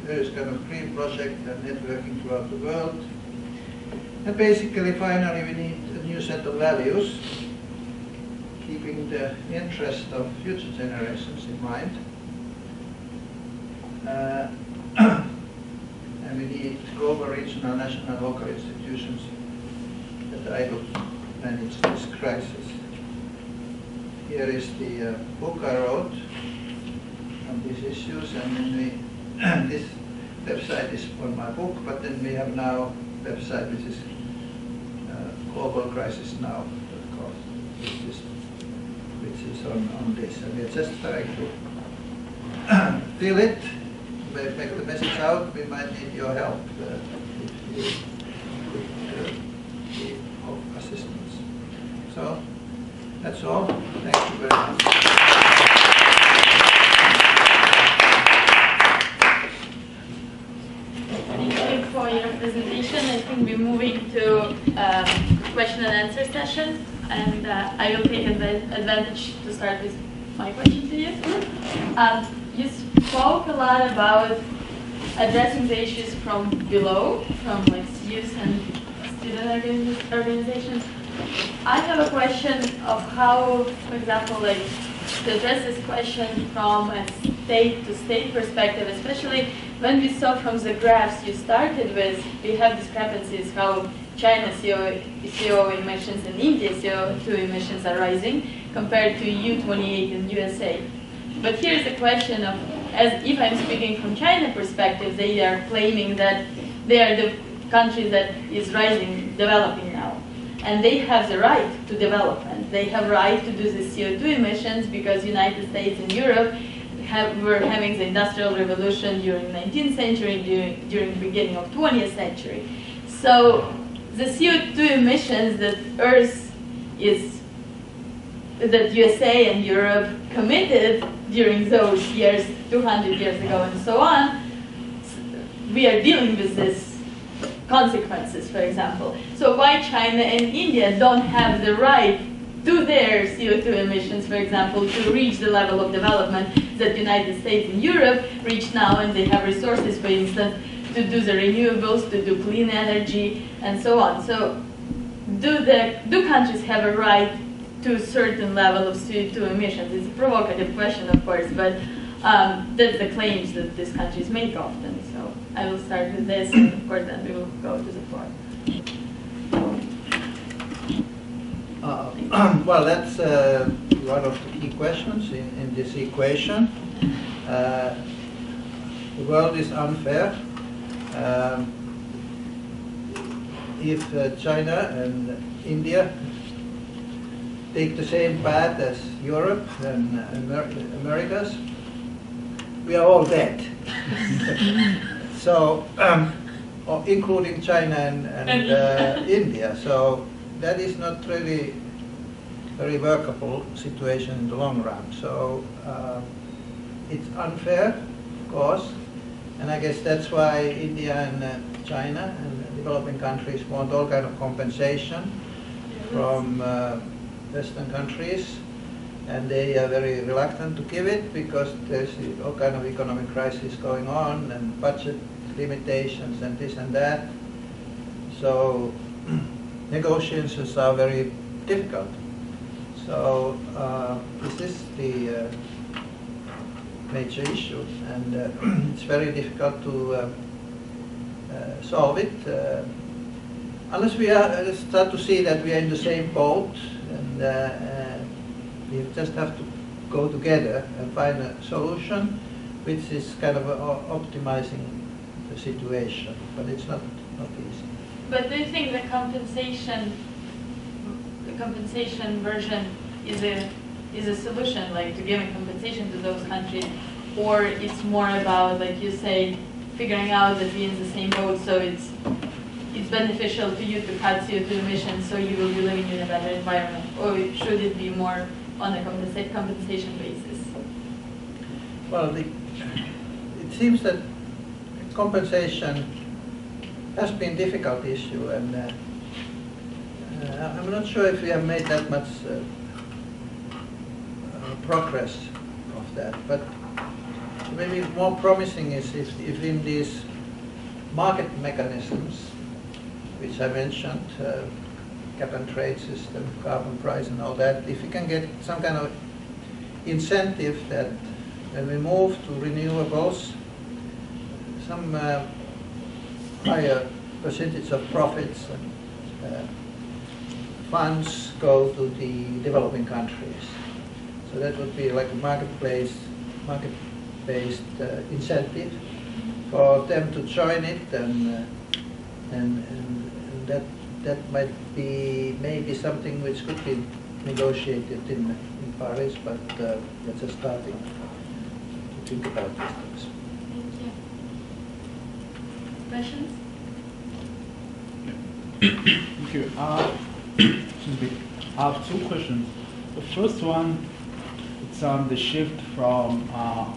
various kind of green project and networking throughout the world. And basically, finally, we need a new set of values, keeping the interest of future generations in mind. Uh, and we need global, regional, national, local institutions that are able to manage this crisis. Here is the uh, book I wrote on these issues, and then we, this website is on my book, but then we have now website which is uh, Global Crisis Now, which is, which is on, on this, and we're just trying to fill it make the message out, we might need your help uh, if uh, assistance. So that's all. Thank you very much. Thank you for your presentation. I think we're moving to um, question and answer session, and uh, I will take adva- advantage to start with my question to you. Um, you spoke a lot about addressing the issues from below, from like youth and student organizations. I have a question of how, for example, like to address this question from a state to state perspective, especially when we saw from the graphs you started with, we have discrepancies how China CO, CO emissions and India CO2 emissions are rising compared to EU28 and USA. But here's the question of, as if I'm speaking from China perspective, they are claiming that they are the country that is rising, developing. And they have the right to development. They have right to do the CO2 emissions because United States and Europe have, were having the industrial revolution during 19th century, during, during the beginning of 20th century. So the CO2 emissions that Earth is that USA and Europe committed during those years, 200 years ago and so on, we are dealing with these consequences, for example. So why China and India don't have the right to their CO2 emissions, for example, to reach the level of development that United States and Europe reach now, and they have resources, for instance, to do the renewables, to do clean energy, and so on. So do, the, do countries have a right to a certain level of CO2 emissions? It's a provocative question, of course, but um, that's the claims that these countries make often. I will start with this, and of course then we will go to the floor. Uh, well, that's uh, one of the key questions in, in this equation. Uh, the world is unfair. Um, if uh, China and India take the same path as Europe and Amer Americas, we are all dead. so, um, including China and, and uh, India. So that is not really very workable situation in the long run. So uh, it's unfair, of course, and I guess that's why India and uh, China and developing countries want all kind of compensation from uh, Western countries, and they are very reluctant to give it because there's all kind of economic crisis going on and budget limitations and this and that. So negotiations are very difficult. So uh, this is the uh, major issue, and uh, it's very difficult to uh, uh, solve it uh, unless we are, start to see that we are in the same boat and You just have to go together and find a solution which is kind of o- optimizing the situation, but it's not, not easy. But do you think the compensation, the compensation version is a, is a solution, like to give a compensation to those countries? Or it's more about, like you say, figuring out that we're in the same boat, so it's, it's beneficial to you to cut CO2 emissions, so you will be living in a better environment? Or should it be more on a compensa- compensation basis? Well, the, it seems that compensation has been a difficult issue, and uh, uh, I'm not sure if we have made that much uh, uh, progress of that. But maybe more promising is if, if in these market mechanisms, which I mentioned, uh, cap and trade system, carbon price, and all that, if we can get some kind of incentive that when we move to renewables, some uh, higher percentage of profits and uh, funds go to the developing countries. So that would be like a marketplace, market-based uh, incentive for them to join it and, uh, and, and and that, that might be maybe something which could be negotiated in, in Paris, but uh, that's a starting to think about these things. Thank you. Questions? Thank you. Uh, excuse me. I have two questions. The first one, it's on the shift from uh,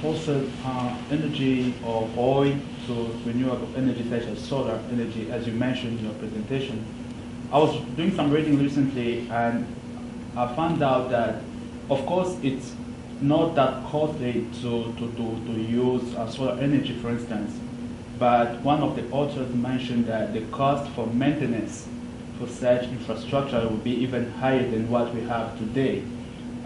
fossil uh, energy or oil to renewable energy such as solar energy, as you mentioned in your presentation. I was doing some reading recently and I found out that, of course, it's not that costly to, to, to, to use uh, solar energy, for instance. But one of the authors mentioned that the cost for maintenance for such infrastructure will be even higher than what we have today.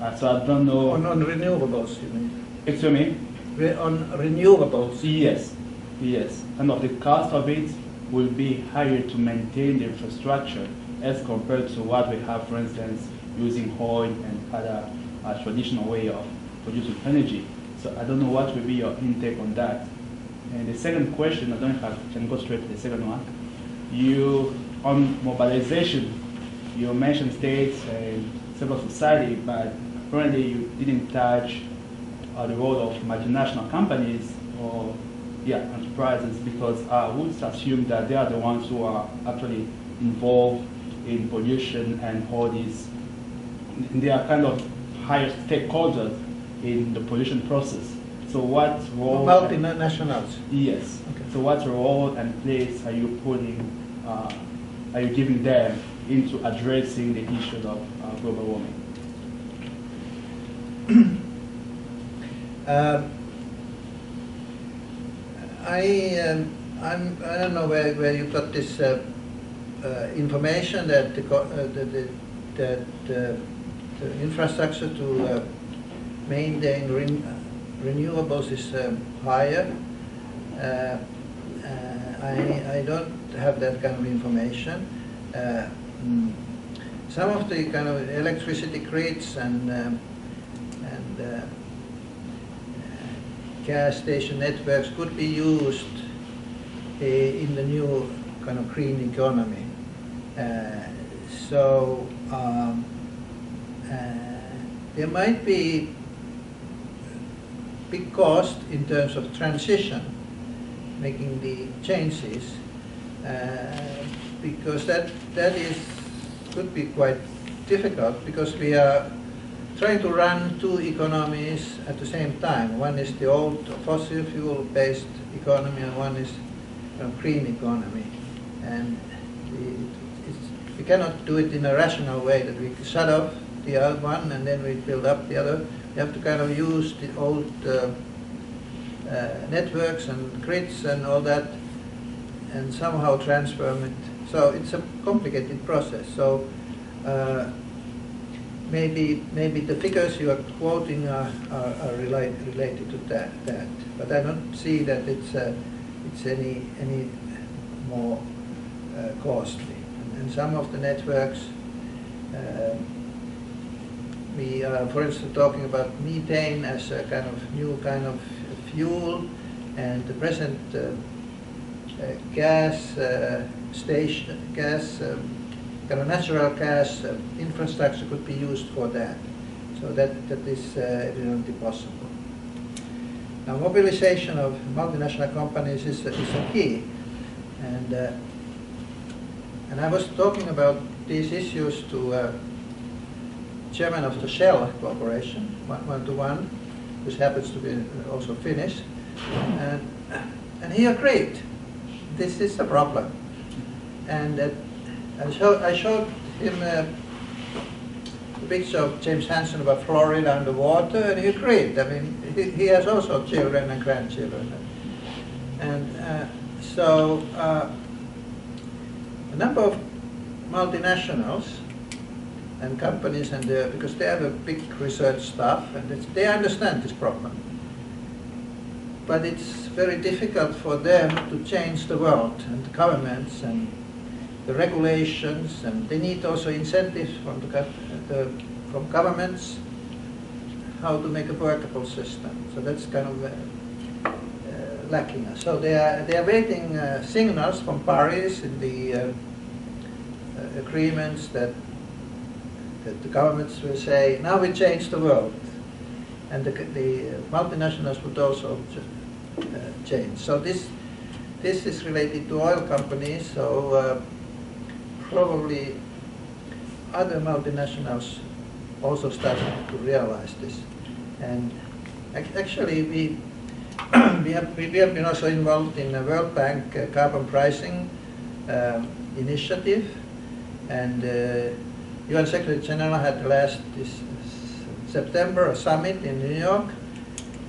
Uh, so I don't know. On, on renewables, you mean? Excuse me? Re- On renewables, Yes, yes. And of the cost of it will be higher to maintain the infrastructure as compared to what we have, for instance, using oil and other uh, traditional way of producing energy. So I don't know what will be your intake on that. And the second question, I don't have, can go straight to the second one. You, on mobilization, you mentioned states and civil society, but apparently you didn't touch uh, the role of multinational companies or yeah, enterprises because I would assume that they are the ones who are actually involved in pollution and all these. They are kind of higher stakeholders in the pollution process. So what role? multinationals. Yes. Okay. So what role and place are you putting, uh, are you giving them into addressing the issue of uh, global warming? Um, I, um, I'm, I don't know where, where you got this uh, uh, information that the, uh, the, the, that uh, the infrastructure to uh, maintain ren- renewables is um, higher. Uh, I, I don't have that kind of information. Mm, Some of the kind of electricity grids and, um, and gas station networks could be used uh, in the new kind of green economy. Uh, So um, uh, there might be big cost in terms of transition, making the changes, uh, because that, that is, could be quite difficult, because we are trying to run two economies at the same time. One is the old fossil fuel-based economy, and one is a green economy. And we cannot do it in a rational way, that we shut off the other one and then we build up the other. We have to kind of use the old uh, uh, networks and grids and all that, and somehow transform it. So it's a complicated process. So uh, maybe maybe the figures you are quoting are, are, are relate, related to that, that. But I don't see that it's uh, it's any any more uh, costly. And, and some of the networks uh, we are, for instance, talking about methane as a kind of new kind of fuel, and the present uh, uh, gas uh, station, gas, um, of natural gas uh, infrastructure could be used for that. So that, that is uh, evidently possible. Now, mobilization of multinational companies is, is a key. And, uh, and I was talking about these issues to uh, chairman of the Shell Corporation, one, to one, which happens to be also Finnish. And, and he agreed, this is a problem. And uh, I, showed, I showed him uh, a picture of James Hansen about Florida and the water, and he agreed. I mean, he, he has also children and grandchildren. And uh, so uh, a number of multinationals and companies, and uh, because they have a big research staff, and they understand this problem. But it's very difficult for them to change the world and the governments and the regulations, and they need also incentives from the, the from governments how to make a workable system. So that's kind of uh, uh, lacking. So they are they are waiting uh, signals from Paris in the uh, uh, agreements that that the governments will say now we change the world, and the, the multinationals would also uh, change. So this this is related to oil companies. So probably other multinationals also started to realize this. And actually, we we have we have been also involved in the World Bank uh, carbon pricing um, initiative, and uh, UN Secretary General had last this September a summit in New York,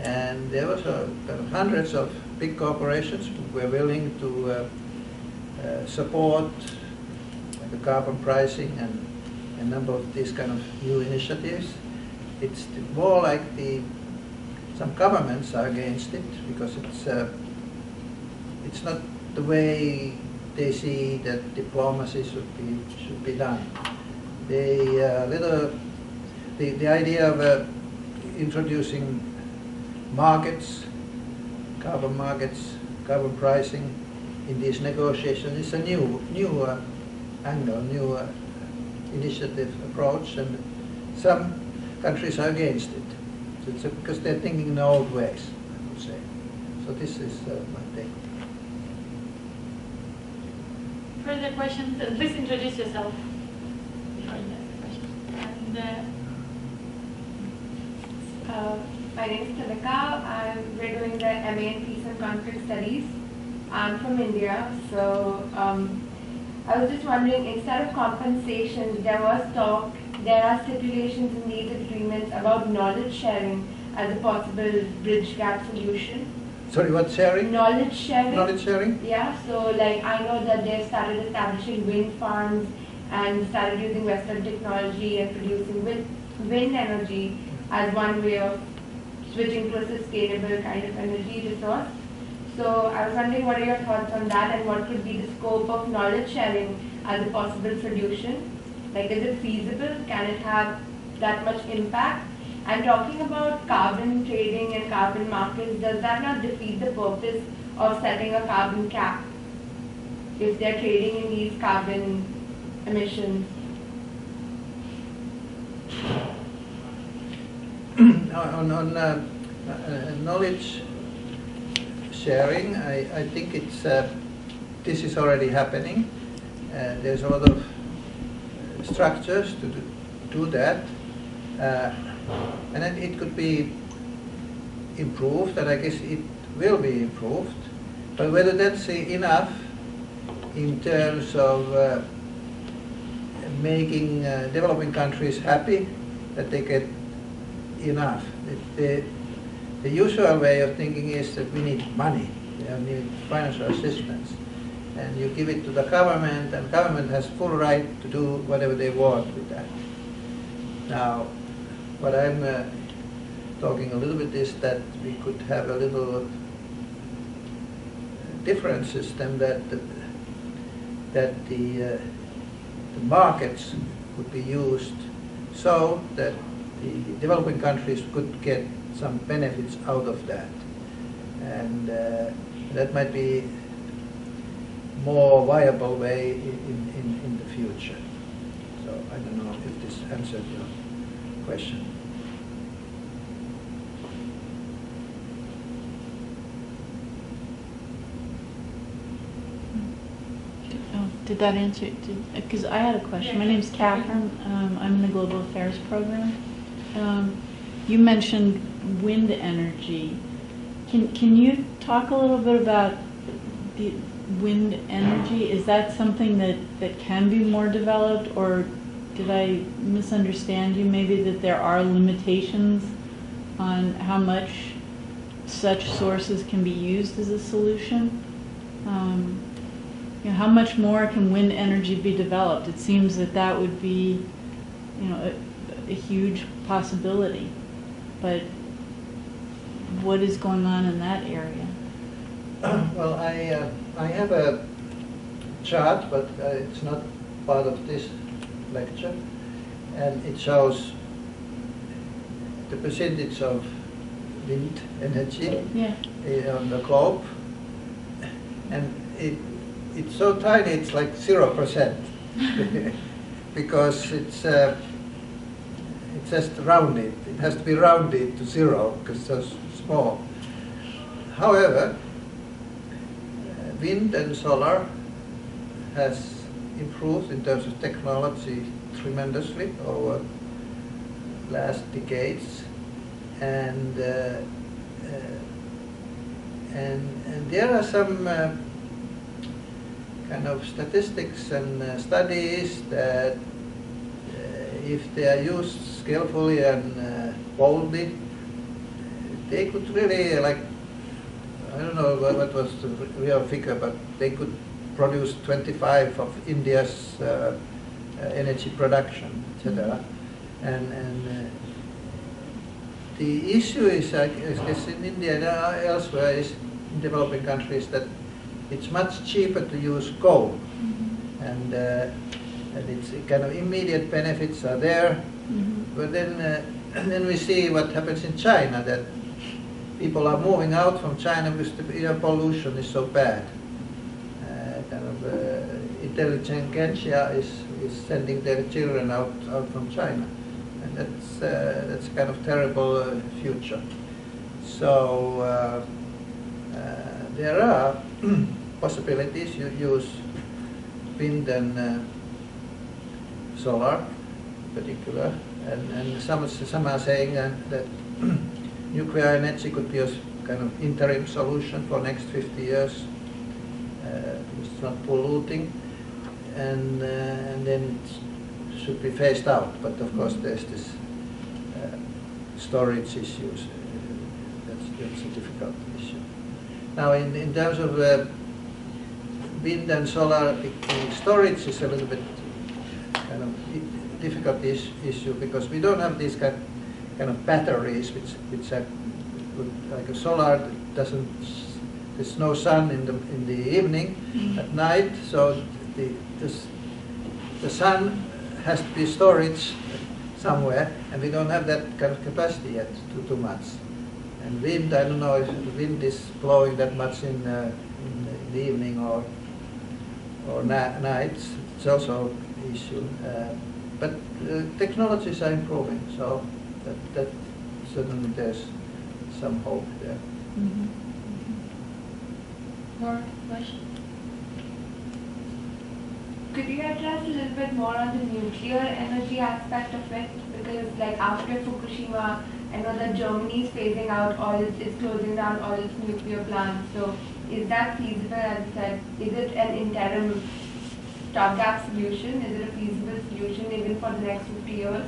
and there was uh, hundreds of big corporations who were willing to uh, uh, support the carbon pricing and a number of these kind of new initiatives. It's more like the some governments are against it because it's uh, it's not the way they see that diplomacy should be should be done. They uh, little the the idea of uh, introducing markets, carbon markets, carbon pricing in these negotiations is a new new uh, angle, new uh, initiative approach, and some countries are against it. It's uh, because they're thinking in old ways, I would say. So this is uh, my take. Further questions? Uh, Please introduce yourself. And uh, Uh, My name is Tamika. I'm, we're doing the MA in Peace and Conflict Studies. I'm from India, so um, I was just wondering, instead of compensation, there was talk, there are stipulations in these agreements about knowledge sharing as a possible bridge gap solution. Sorry, what sharing? Knowledge sharing. Knowledge sharing? Yeah, so like I know that they've started establishing wind farms and started using Western technology and producing wind, wind energy as one way of switching to a sustainable kind of energy resource. So I was wondering what are your thoughts on that and what could be the scope of knowledge sharing as a possible solution? Like is it feasible? Can it have that much impact? And talking about carbon trading and carbon markets, does that not defeat the purpose of setting a carbon cap? If they're trading in these carbon emissions? on on uh, uh, knowledge sharing, I, I think it's uh, this is already happening. Uh, there's a lot of structures to do, do that, uh, and then it could be improved, and I guess it will be improved. But whether that's enough in terms of uh, making uh, developing countries happy that they get enough. The, the, usual way of thinking is that we need money, we need financial assistance. And you give it to the government, and government has full right to do whatever they want with that. Now, what I'm uh, talking a little bit is that we could have a little different system that that the, uh, the markets could be used so that the developing countries could get some benefits out of that. And uh, that might be more viable way in, in, in the future. So I don't know if this answered your question. Oh, Did that answer, it? because I had a question. My name's Catherine. Um, I'm in the Global Affairs Program. Um, You mentioned wind energy. Can, can you talk a little bit about the wind energy? Is that something that, that can be more developed, or did I misunderstand you? Maybe that there are limitations on how much such sources can be used as a solution? Um, you know, how much more can wind energy be developed? It seems that that would be, you know, a, a huge possibility. But what is going on in that area? Well, I, uh, I have a chart, but uh, it's not part of this lecture. And it shows the percentage of wind energy Yeah. uh, on the globe. And it, it's so tiny, it's like zero percent. Because it's, uh, it's just rounded. It It has to be rounded to zero because it's so small. However, wind and solar has improved in terms of technology tremendously over last decades. And, uh, uh, and, and there are some uh, kind of statistics and uh, studies that if they are used skillfully and uh, boldly, they could really like, I don't know what, what was the real figure, but they could produce 25 of India's uh, uh, energy production, etc. And, and uh, the issue is, I guess, in India and elsewhere, is in developing countries that it's much cheaper to use coal, and uh, and it's kind of immediate benefits are there. Mhm. But then, uh, then we see what happens in China that people are moving out from China because the air pollution is so bad. Uh, kind of uh, intelligentsia is, is sending their children out, out from China, and that's uh, that's kind of terrible uh, future. So uh, uh, there are possibilities. You use wind and uh, solar, particular, and, and some some are saying that nuclear energy could be a kind of interim solution for next 50 years. Uh, it's not polluting, and uh, and then it should be phased out. But of course, there's this uh, storage issues. Uh, That's that's a difficult issue. Now, in in terms of uh, wind and solar, storage is a little bit kind of difficult is- issue because we don't have these kind, kind of batteries which, which are like a solar that doesn't, there's no sun in the, in the evening, at night, so the, this, the sun has to be storage somewhere, and we don't have that kind of capacity yet, too, too much. And wind, I don't know if the wind is blowing that much in, uh, in the- in the evening or, or na- nights, it's also issue. Uh, But uh, technologies are improving, so that, that certainly there's some hope there. Mhm. More questions? Could you address a little bit more on the nuclear energy aspect of it? Because like after Fukushima, I know that Germany is phasing out all its, is closing down all its nuclear plants. So is that feasible? As I said, is it an interim stopgap solution? Is it a feasible solution even for the next 50 years?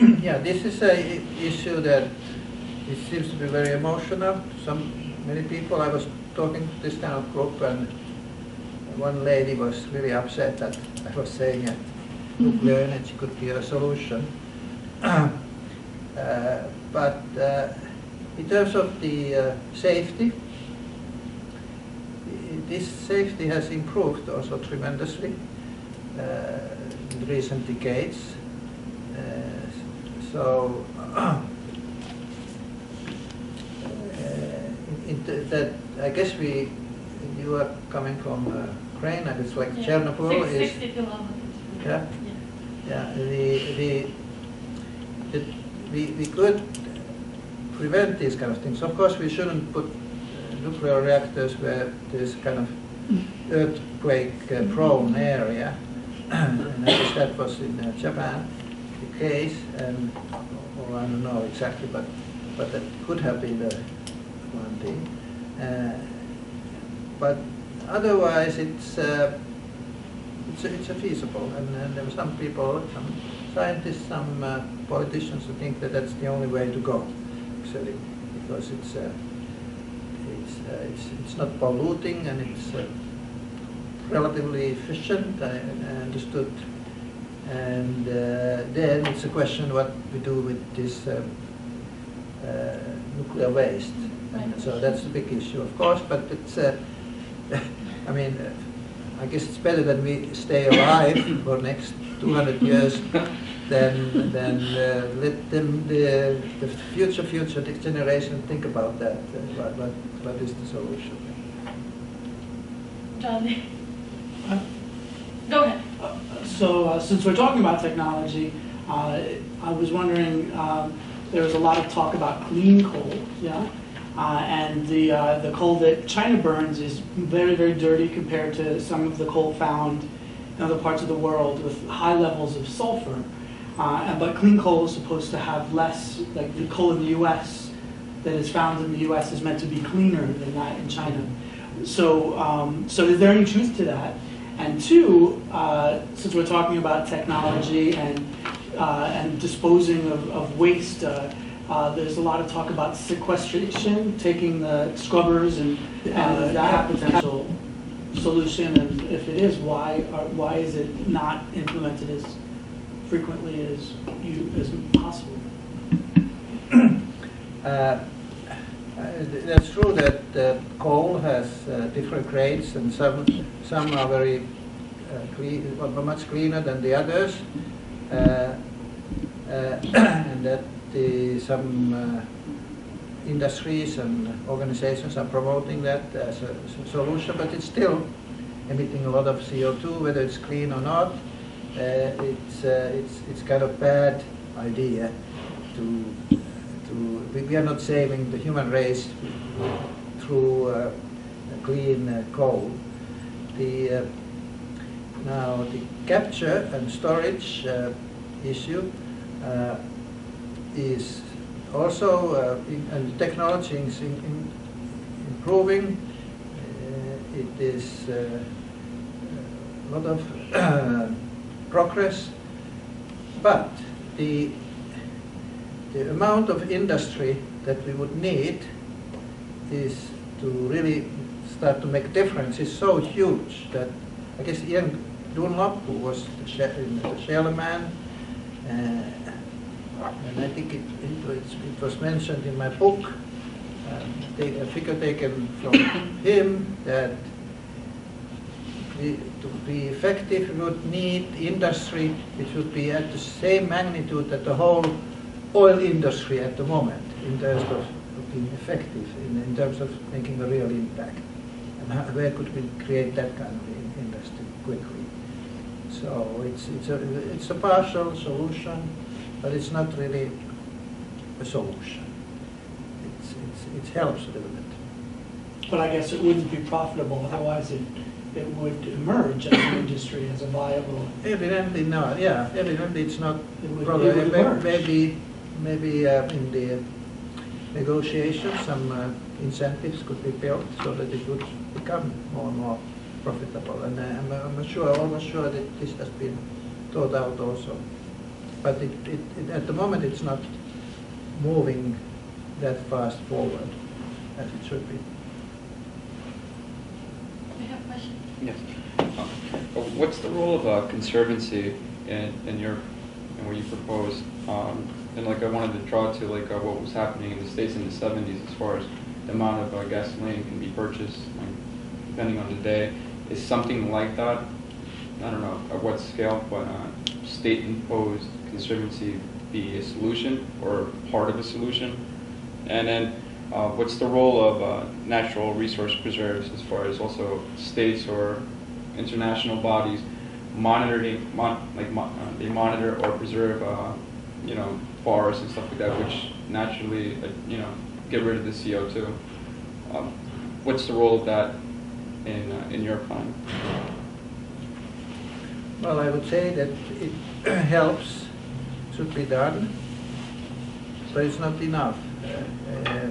Yeah, this is a issue that it seems to be very emotional to some, many people. I was talking to this kind of group and one lady was really upset that I was saying that nuclear energy could be a solution. Uh, But uh, in terms of the uh, safety, this safety has improved also tremendously uh, in recent decades. Uh, so, uh, that, I guess we, you are coming from uh, Ukraine, and it's like Yeah. Chernobyl Six- is. Yeah? Yeah. yeah, the, the, the, we, we could prevent these kind of things. Of course, we shouldn't put nuclear reactors were this kind of earthquake-prone area. And that was in uh, Japan, the case, and, or I don't know exactly, but, but that could have been the one thing. Uh, But otherwise, it's, uh, it's, a- it's a feasible, and, and there were some people, some scientists, some uh, politicians who think that that's the only way to go, actually, because it's, uh, it's, uh, it's, it's not polluting and it's uh, relatively efficient, I, I understood. And uh, then it's a question what we do with this uh, uh, nuclear waste. And so that's the big issue, of course, but it's, uh, I mean, uh, I guess it's better that we stay alive for next 200 years than, than uh, let them, the, the future, future the generation think about that, uh, what, what, what is the solution. John, Uh, go ahead. So, uh, since we're talking about technology, uh, I was wondering, um, there was a lot of talk about clean coal, yeah? Uh, And the, uh, the coal that China burns is very, very dirty compared to some of the coal found in other parts of the world with high levels of sulfur. Uh, But clean coal is supposed to have less, like the coal in the US that is found in the US is meant to be cleaner than that in China. So, um, so is there any truth to that? And two, uh, since we're talking about technology and, uh, and disposing of, of waste, uh, uh, there's a lot of talk about sequestration, taking the scrubbers and, and that potential solution? And if it is, why, are- why is it not implemented as frequently as you, as possible? Uh, uh, That's true that uh, coal has uh, different grades and some, some are very uh, clean, much cleaner than the others. Uh, uh, And that the, some uh, industries and organizations are promoting that as a solution, but it's still emitting a lot of CO2, whether it's clean or not. Uh, It's, uh, it's, it's kind of bad idea to, to, we- are not saving the human race through uh, clean coal. The, now, the capture and storage issue is also, uh, in- and technology is in- in- improving. Uh, It is uh, a lot of progress, but the, the amount of industry that we would need is to really start to make difference is so huge that I guess Ian Dunlop, who was the She- the uh, and I think it, it was, it was mentioned in my book, um, a figure taken from him that to be effective, we would need industry which would be at the same magnitude that the whole oil industry at the moment in terms of of being effective, in, in terms of making a real impact. And how, where could we create that kind of industry quickly? So it's, it's a, it's a partial solution, but it's not really a solution. It's, it's, it helps a little bit. But I guess it wouldn't be profitable, otherwise it, it would emerge as an industry, as a viable, Evidently not, yeah, evidently it's not, It would- probably, it would emerge. maybe, maybe uh, in the negotiations, some uh, incentives could be built so that it would become more and more profitable. And uh, I'm, I'm sure, almost sure that this has been thought out also. But it, it, it- at the moment, it's not moving that fast forward as it should be. We have a question. Yes. Uh, What's the role of uh, conservancy in, in your, in what you propose? Um, And like I wanted to draw to like uh, what was happening in the States in the seventies as far as the amount of uh, gasoline can be purchased, like, depending on the day. Is something like that, I don't know at what scale, but uh, state-imposed conservancy be a solution or part of a solution? And then, uh, what's the role of uh, natural resource preserves as far as also states or international bodies monitoring, mon- like uh, they monitor or preserve, uh, you know, forests and stuff like that, which naturally, uh, you know, get rid of the CO2. Um, what's the role of that in uh, in your plan? Well, I would say that it helps, should be done, but it's not enough. Uh,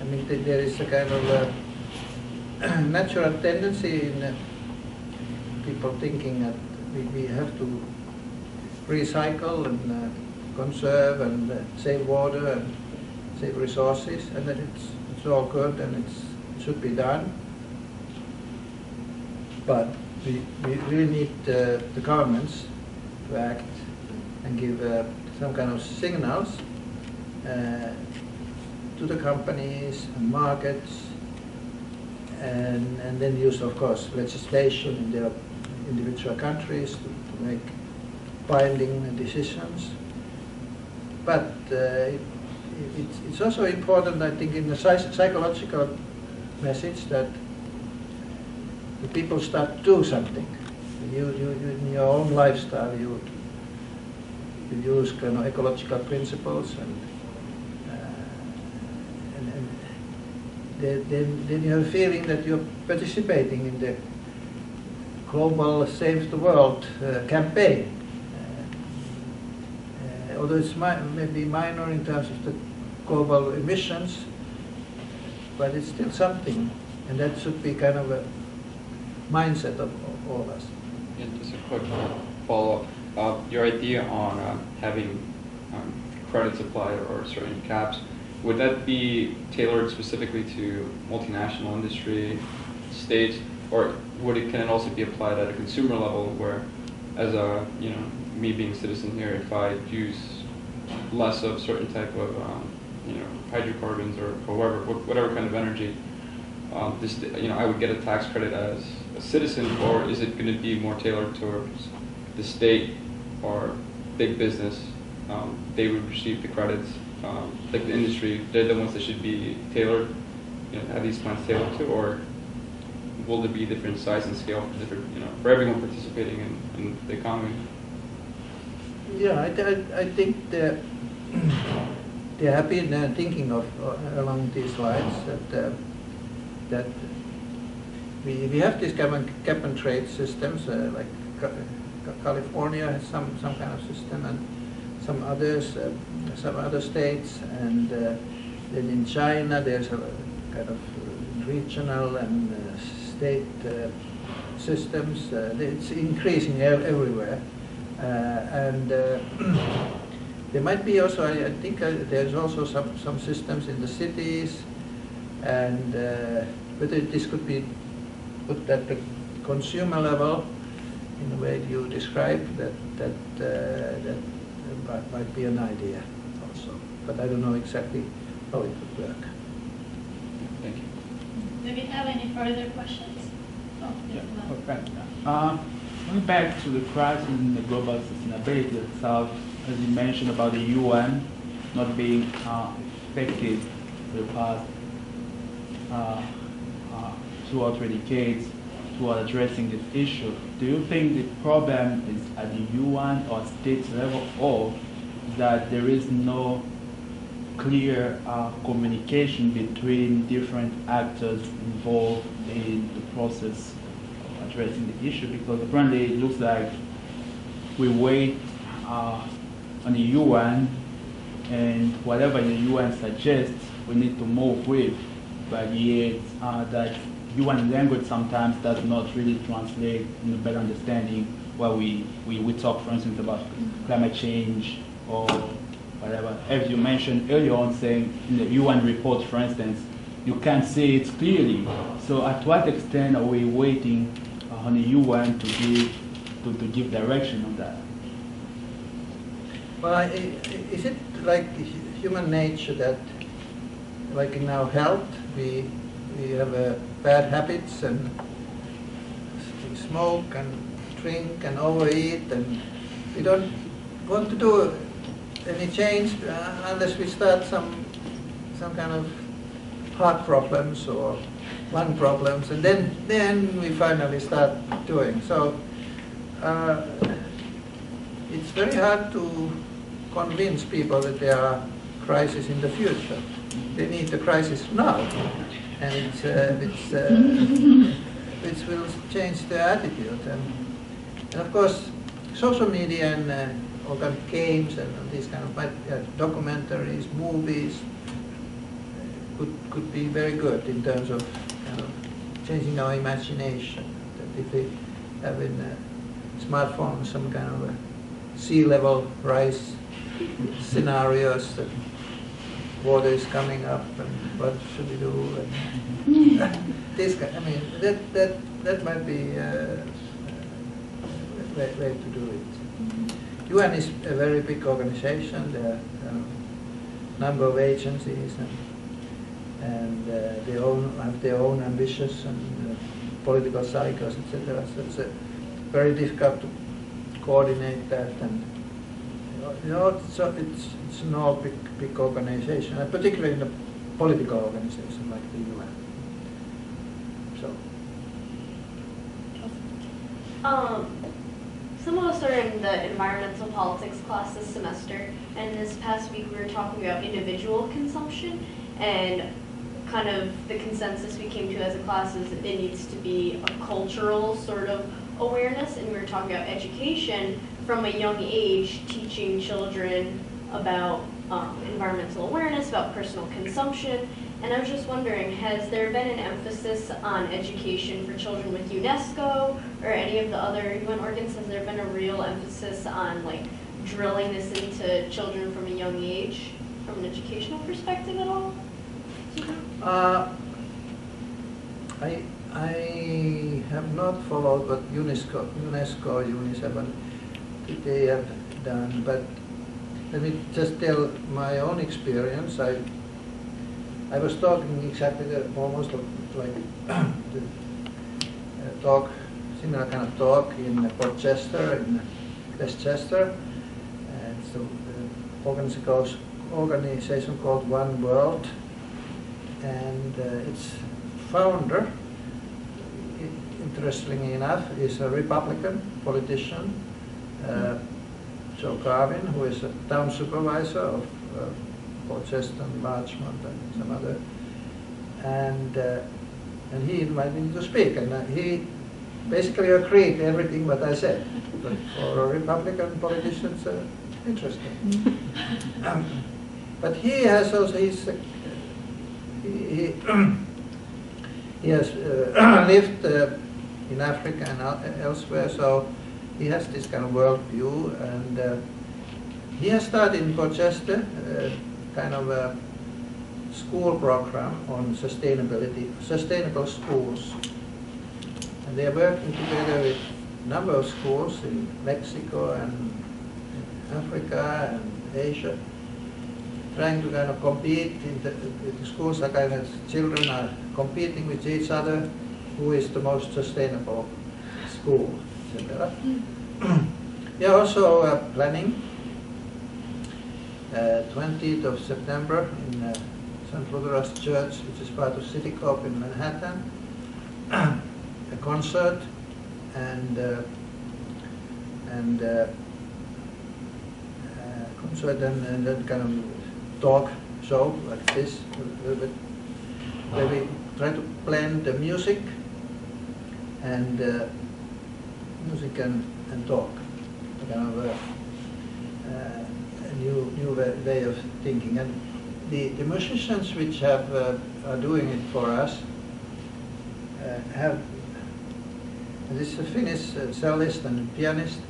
I mean, th- there is a kind of uh natural tendency in uh, people thinking that we, have to recycle and uh, conserve and uh, save water and save resources, and that it's, it's all good and it should be done. But we, we really need uh, the governments to act and give uh, some kind of signals uh, to the companies and markets, and, and then use, of course, legislation in their individual countries to, to make binding decisions. But uh, it, it's, it's also important, I think, in the psychological message that the people start to do something. You, you, you in your own lifestyle, you, you use kind of ecological principles and, uh, and, and then, then, you have a feeling that you're participating in the global Save the World uh, campaign. Uh, uh, although it's mi- maybe minor in terms of the global emissions, but it's still something, and that should be kind of a mindset of, of all of us. And just a quick follow-up. Uh, your idea on uh, having um, credit supply or certain caps, would that be tailored specifically to multinational industry, states, or would it, can it also be applied at a consumer level where, as a, you know, me being a citizen here, if I use less of certain type of, um, you know, hydrocarbons or whatever, whatever kind of energy, um, this, you know, I would get a tax credit as a citizen, or is it going to be more tailored towards the state or big business? Um, they would receive the credits, um, like the industry, they're the ones that should be tailored, you know, have these plans tailored to, or will there be different size and scale for different, you know, for everyone participating in, in the economy? Yeah, I, th- I think they're, they're happy and thinking of, uh, along these lines, that, uh, that we, we have these cap and, cap and trade systems, uh, like Ca- Ca- California has some, some kind of system, and some others, uh, some other states, and uh, then in China, there's a kind of regional and uh, state systems. It's increasing ev- everywhere. And there might be also, I I think there's also some, some systems in the cities, and whether this could be put at the consumer level, in the way you described, that, that, uh, that might- might be an idea also. But I don't know exactly how it would work. Thank you. Do we have any further questions? Oh, Yeah, yes, ma'am. okay. Uh, Going back to the crisis in the global sustainability itself, as you mentioned about the UN not being uh, effective for the past uh, uh, two or three decades toward addressing this issue, do you think the problem is at the UN or state level, or that there is no clear uh, communication between different actors involved in the process of addressing the issue? Because apparently it looks like we wait uh, on the UN and whatever the UN suggests we need to move with but yet uh, that UN language sometimes does not really translate in a better understanding where we, we, we talk for instance about climate change or whatever. As you mentioned earlier on, saying in the UN report, for instance, you can't see it clearly. So at what extent are we waiting on the UN to give to, to give direction on that? Well, I- i- is it like human nature that, like in our health, we, we have uh, bad habits and smoke and drink and overeat and we don't want to do any change uh, unless we start some, some kind of heart problems or lung problems, and then, then we finally start doing. So uh, it's very hard to convince people that there are crises in the future. They need the crisis now, and it's, uh, it's, uh, which will change their attitude. And, and of course, social media and uh, all kind of games and these kind of documentaries, movies, could, could be very good in terms of kind of changing our imagination. That if we have in uh, smartphones some kind of a sea level rise scenarios that water is coming up and what should we do and this kind, I mean that that that might be uh, a way, way to do it. UN is a very big organization. There are a number of agencies and and uh, they own have their own ambitions and uh, political cycles, etc. So it's uh, very difficult to coordinate that and you know, it's, it's an all big, big organization, and particularly in a political organization like the UN. So, Um, some of us are in the environmental politics class this semester, and this past week we were talking about individual consumption, and kind of the consensus we came to as a class is that it needs to be a cultural sort of awareness, and we were talking about education from a young age, teaching children about um, environmental awareness, about personal consumption, and I was just wondering, has there been an emphasis on education for children with UNESCO or any of the other UN organs? Has there been a real emphasis on like drilling this into children from a young age from an educational perspective at all? uh, I, I have not followed but UNESCO, UNESCO, UNICEF, they have done, but let me just tell my own experience. I I was talking exactly the, almost like the uh, talk, similar kind of talk in Port Chester, in Westchester. And it's the organization, organization called One World. And uh, its founder, interestingly enough, is a Republican politician, uh, Joe Carvin, who is a town supervisor of uh, Port Chester, Larchmont, and some other. And, uh, and he invited me to speak, and uh, he basically agreed to everything what I said. But for a Republican politician, it's uh, interesting. Um, but he has also, he's, uh, he, he, he has uh, lived uh, in Africa and elsewhere, so he has this kind of worldview, and uh, he has started in Port Chester, uh, kind of a school program on sustainability, sustainable schools. And they are working together with a number of schools in Mexico and Africa and Asia, trying to kind of compete in the, the schools are kind of, children are competing with each other, who is the most sustainable school, etc. We are also uh, planning uh, 20th of September in uh, St. Lutheran's Church, which is part of Citicorp in Manhattan, a concert and uh, and uh, uh, concert and, and then kind of talk show like this, a little bit, where we try to plan the music and uh, music and, and talk, kind of a, new new way, way of thinking. And the, the musicians which have uh, are doing it for us uh, have this is a Finnish uh, cellist and pianist.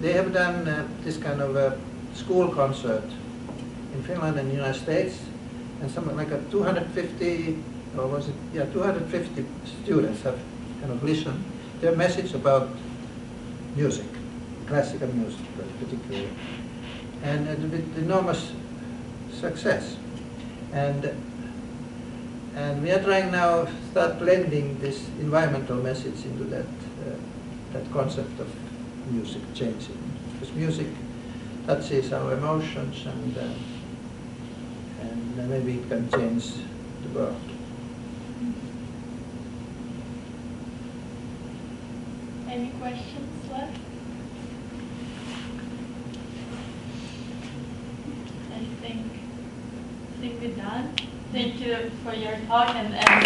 They have done uh, this kind of a school concert in Finland and the United States, and something like a 250 or was it yeah 250 students have kind of listened. Their message about music, classical music particularly, and with enormous success. And and we are trying now start blending this environmental message into that uh, that concept of music changing. Because music touches our emotions and, uh, and maybe it can change the world. Any questions left. I think, I think we're done. Thank you for your talk and, and